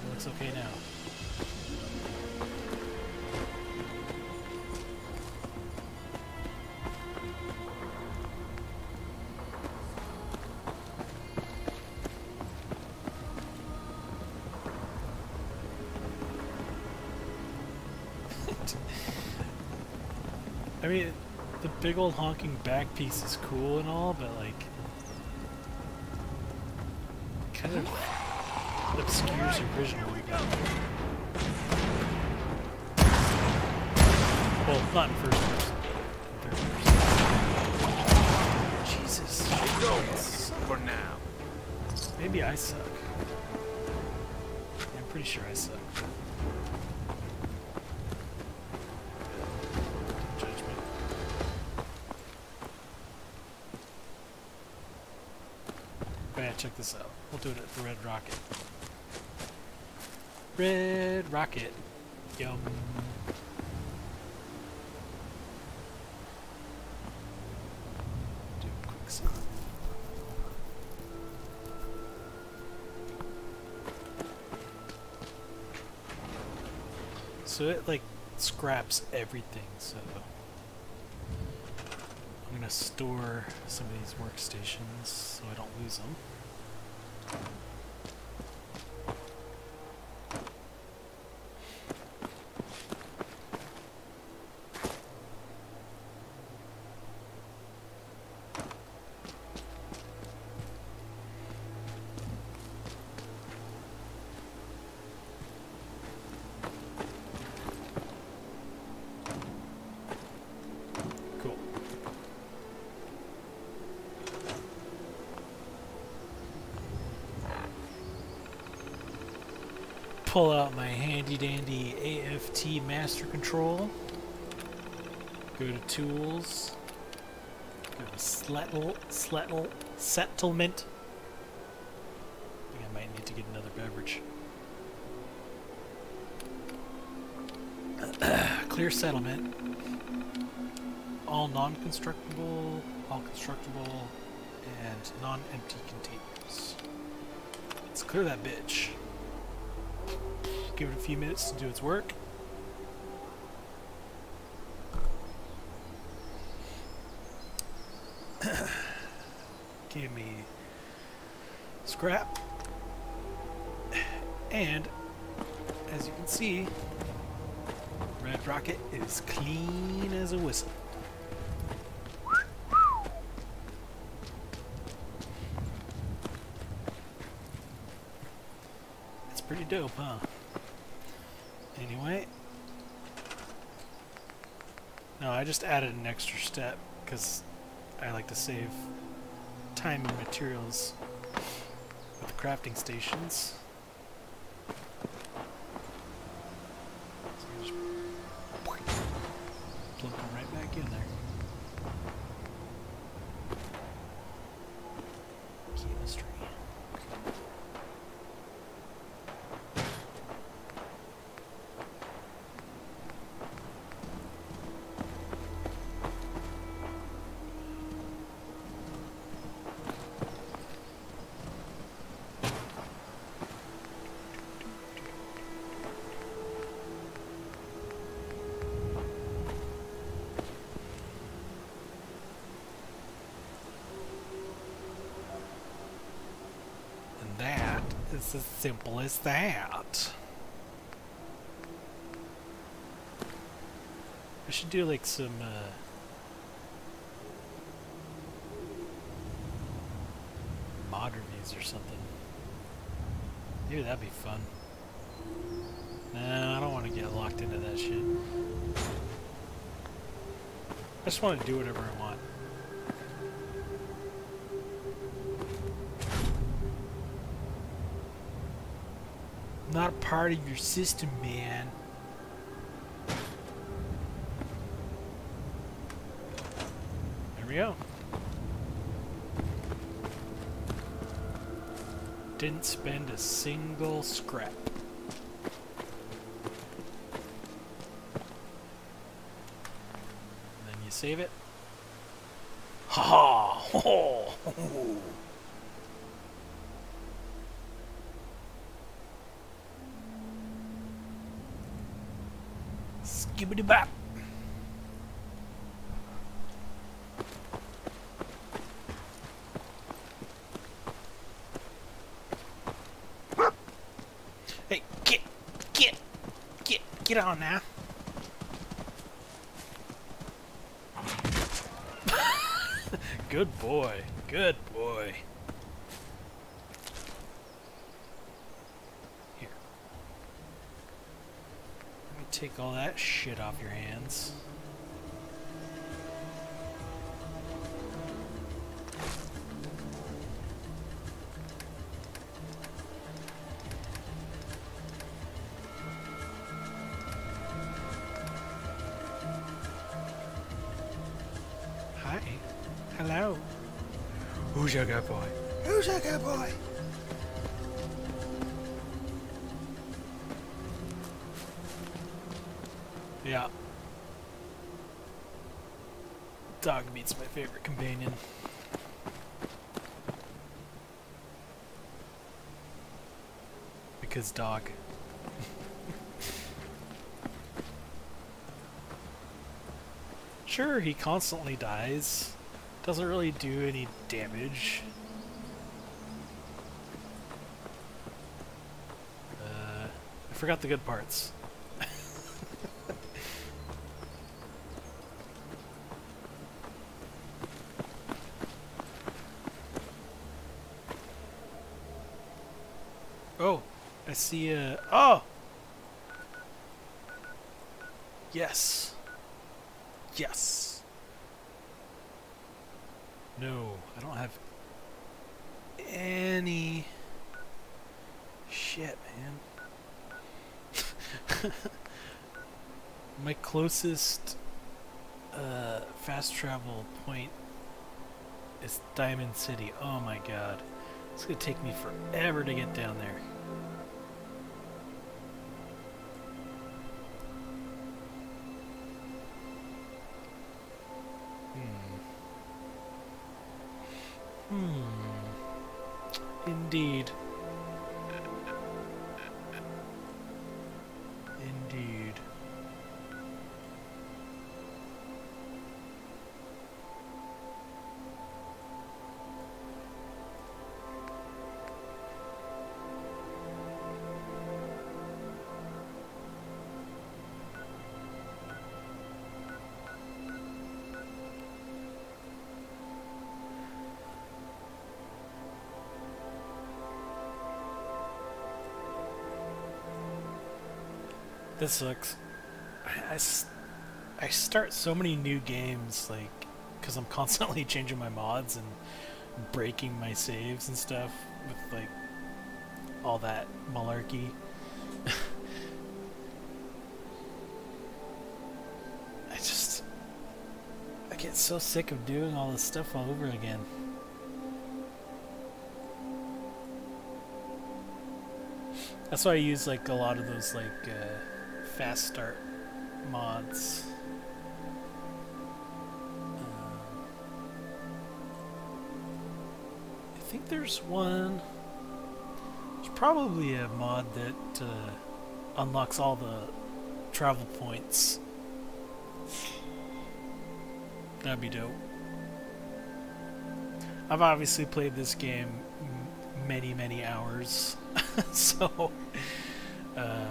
looks okay now. Big old honking back piece is cool and all, but like, Rocket. Save. So it like scraps everything, so I'm gonna store some of these workstations so I don't lose them. Cool. Pull out my handy dandy AFT master control. Go to tools. Slettle, slettle, settlement. I think I might need to get another beverage. Clear settlement. All non-constructible, all constructible, and non-empty containers. Let's clear that bitch. Give it a few minutes to do its work. Is clean as a whistle. It's pretty dope, huh? Anyway. No, I just added an extra step because I like to save time and materials with the crafting stations. So I just plug them right back in there. Chemistry. And is as simple as that. I should do like some uh, mod reviews or something. Maybe that'd be fun. Nah, I don't want to get locked into that shit. I just want to do whatever I want. Part of your system, man. There we go. Didn't spend a single scrap. Then you save it. Ha ha! Ho! Skibbity bap. Hey, get, get, get, get on now. Good boy. Good boy. Here. Let me take all that shit off your hands. Hi. Hello. Who's your good boy? Who's your good boy? Favorite companion. Because dog. sure, he constantly dies. Doesn't really do any damage. Uh, I forgot the good parts. Oh, I see a. Oh! Yes. Yes. No, I don't have any shit, man. My closest uh, fast travel point is Diamond City. Oh my god. It's gonna take me forever to get down there. This sucks. I, I I start so many new games, like, because I'm constantly changing my mods and breaking my saves and stuff with, like, all that malarkey. I just. I get so sick of doing all this stuff all over again. That's why I use like a lot of those like uh, fast start mods. Um, I think there's one. There's probably a mod that uh, unlocks all the travel points. That'd be dope. I've obviously played this game many, many hours, so uh,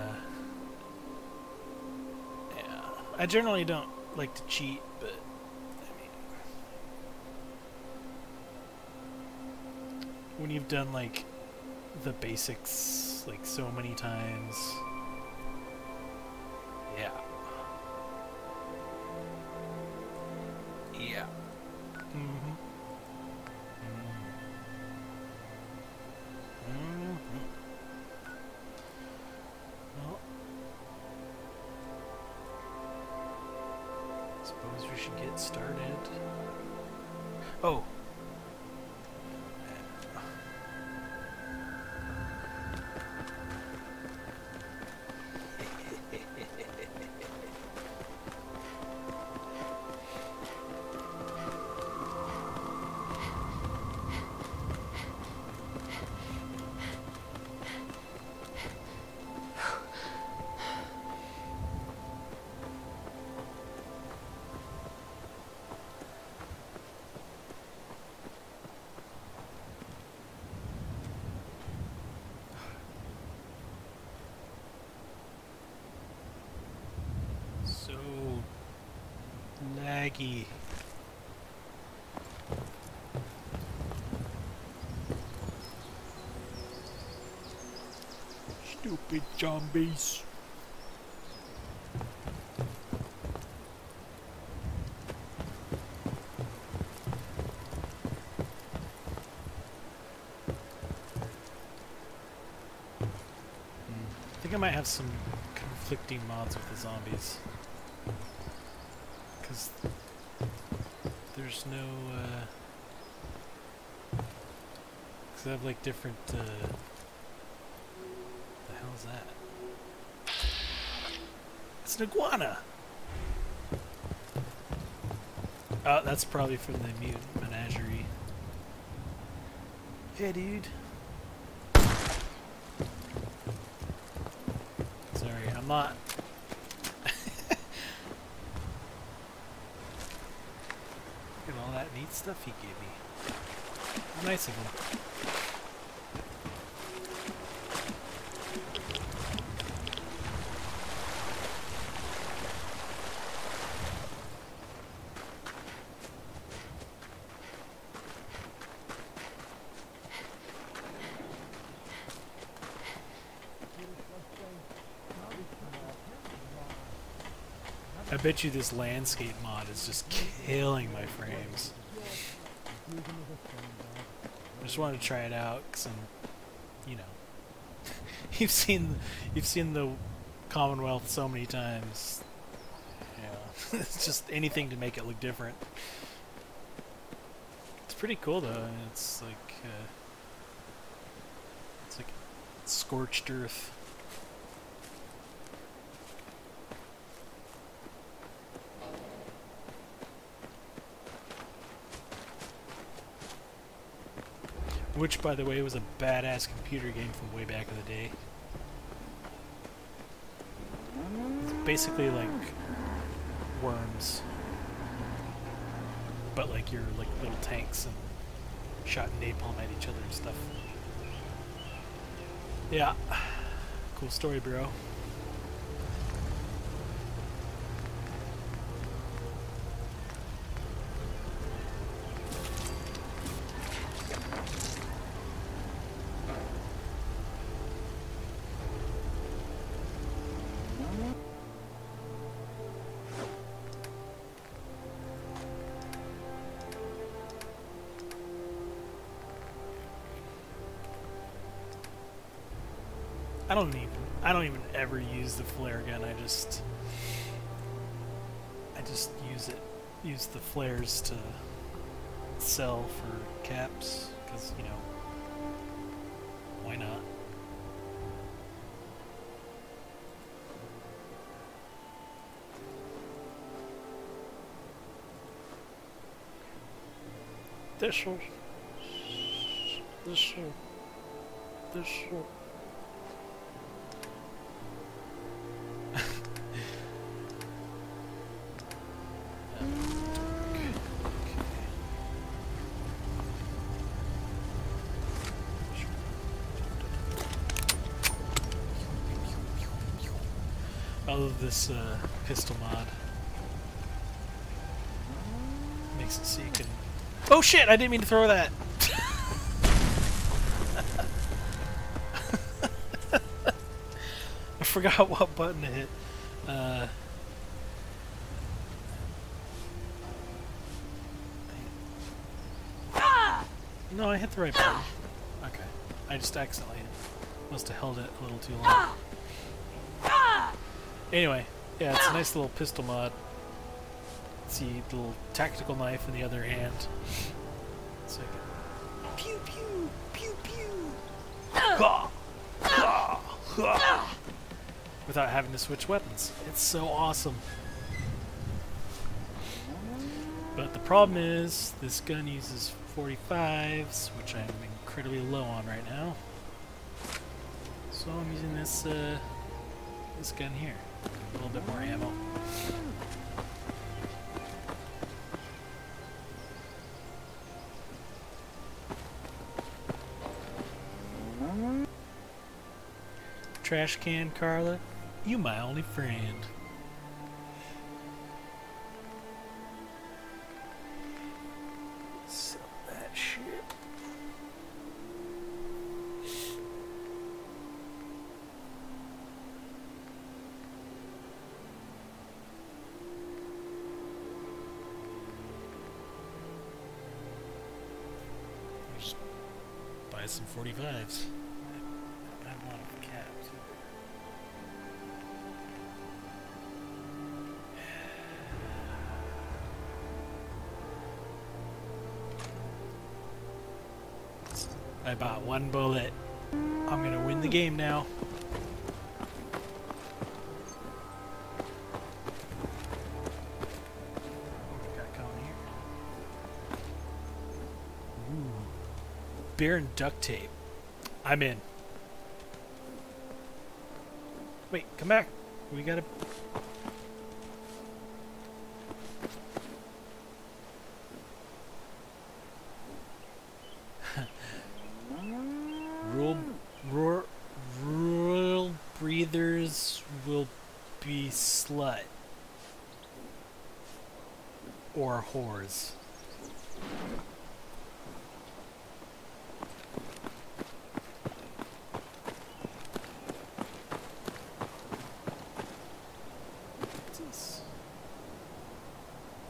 I generally don't like to cheat, but I mean, when you've done like the basics like so many times, Stupid zombies. Hmm. I think I might have some conflicting mods with the zombies. Because there's no, uh... Because I have, like, different, uh... The hell's that? It's an iguana! Oh, that's probably from the mutant menagerie. Hey, dude. Sorry, I'm not. Look at all that neat stuff he gave me. Nice of him. I bet you this landscape mod is just killing my frames. I just wanted to try it out because I'm, you know, you've seen you've seen the Commonwealth so many times. Yeah, it's just anything to make it look different. It's pretty cool though. It's like uh, it's like scorched earth. Which, by the way, was a badass computer game from way back in the day. It's basically like worms, but like you're like little tanks and shot napalm at each other and stuff. Yeah, cool story, bro. Don't even I don't even ever use the flare gun. I just I just use it use the flares to sell for caps cuz you know why not? This will this will this will this uh, pistol mod. Makes it so you can. Oh shit! I didn't mean to throw that. I forgot what button to hit. Uh, no, I hit the right button. Okay, I just accidentally must have held it a little too long. Anyway, yeah, it's a nice little pistol mod. See the little tactical knife in the other hand. It's like pew pew pew pew. Without having to switch weapons. It's so awesome. But the problem is, this gun uses 45s, which I'm incredibly low on right now. So I'm using this, uh, this gun here. Little bit more ammo. Trash can, Carla. You my only friend. Duct tape. I'm in. Wait, come back. We gotta. Rule, roar, royal breathers will be slut or whores. What's this?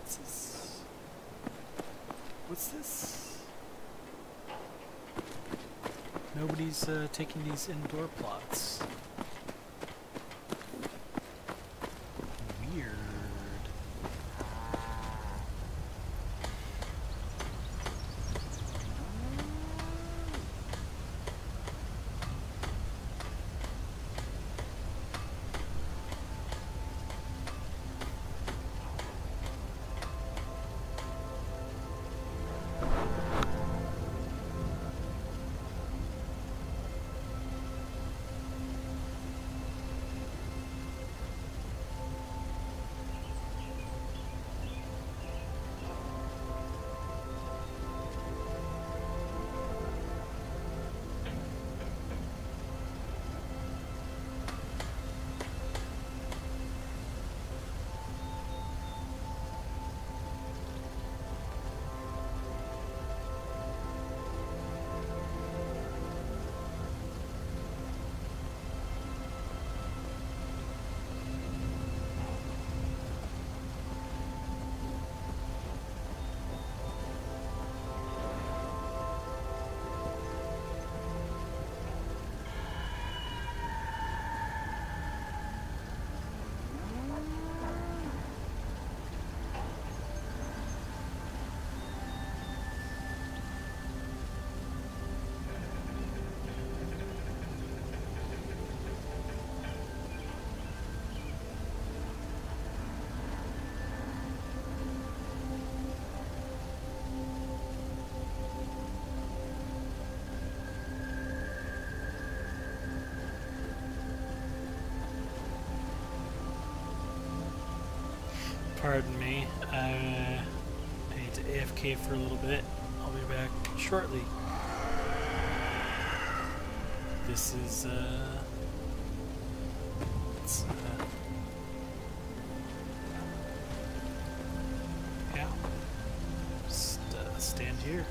What's this? What's this? Nobody's uh, taking these indoor plots. Pardon me. I need to AFK for a little bit. I'll be back shortly. This is, uh... It's, uh... Yeah. Just, uh, stand here.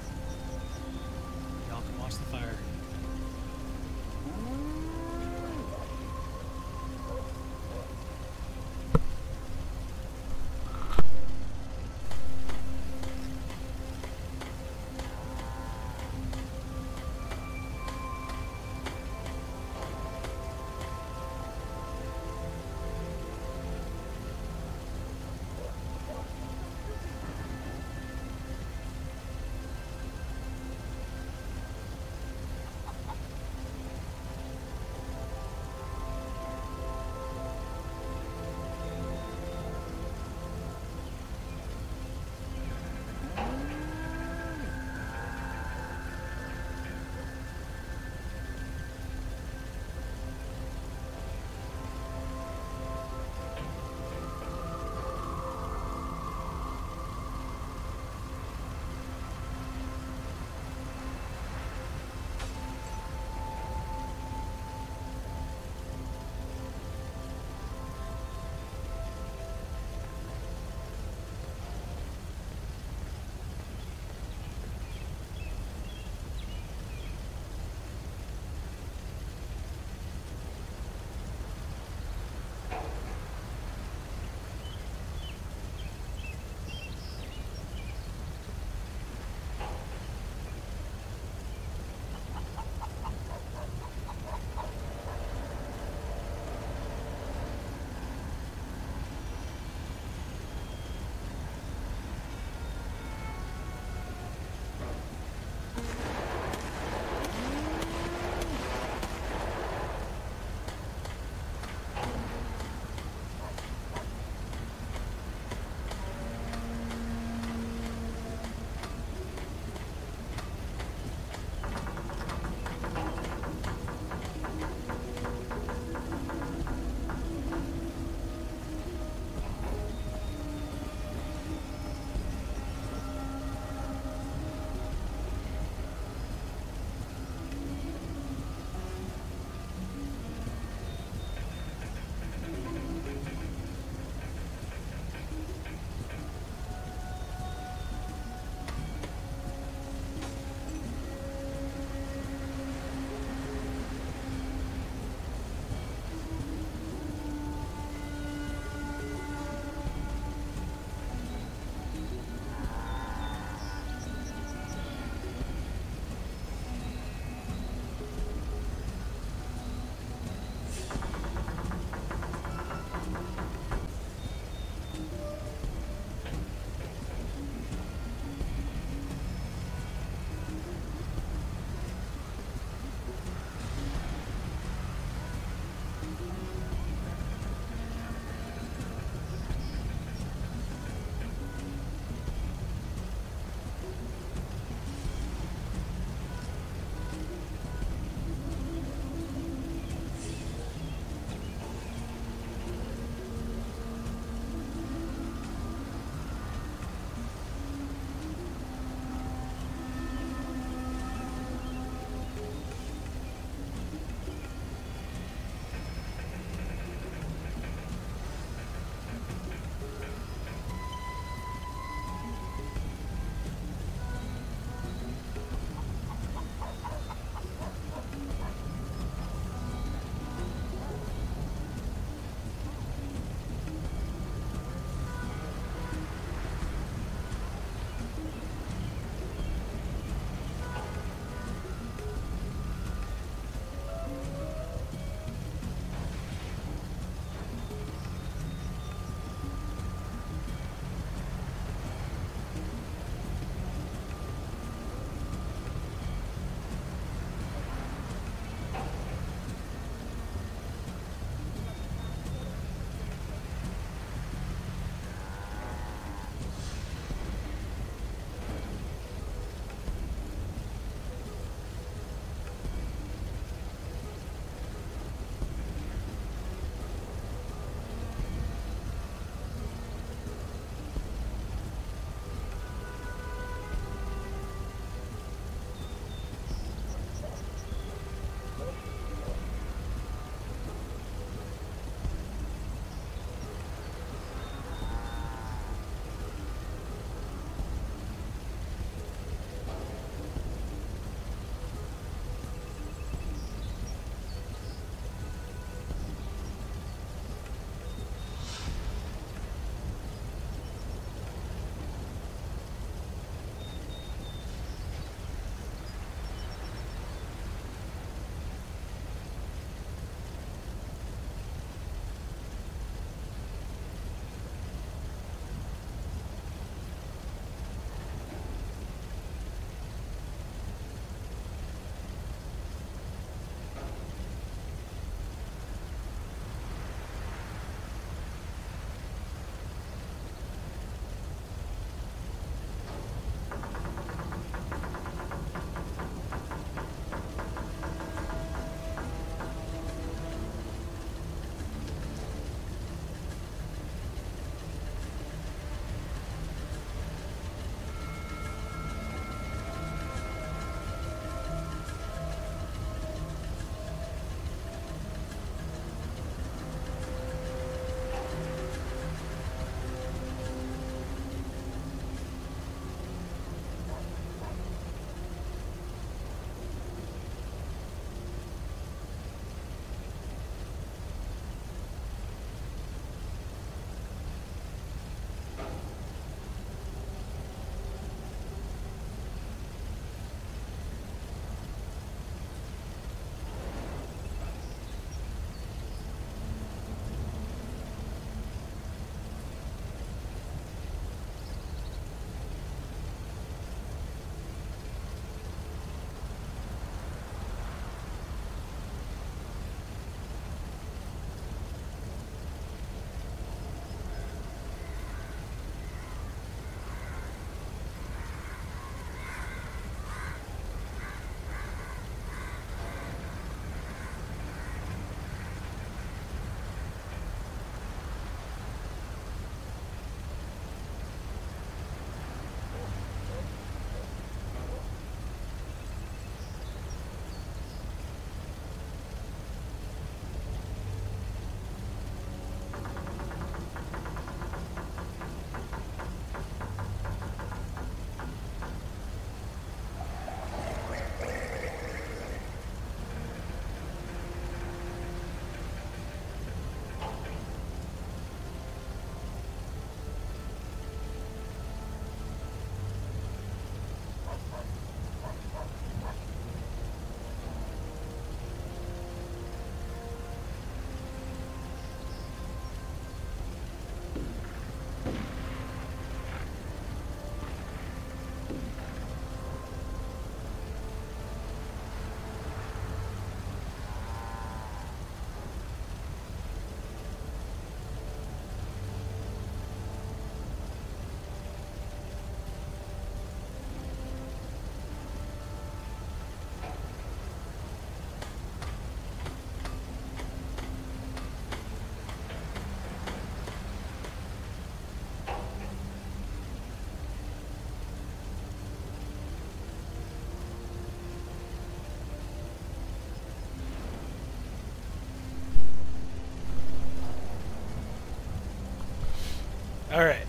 Alright.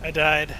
I died.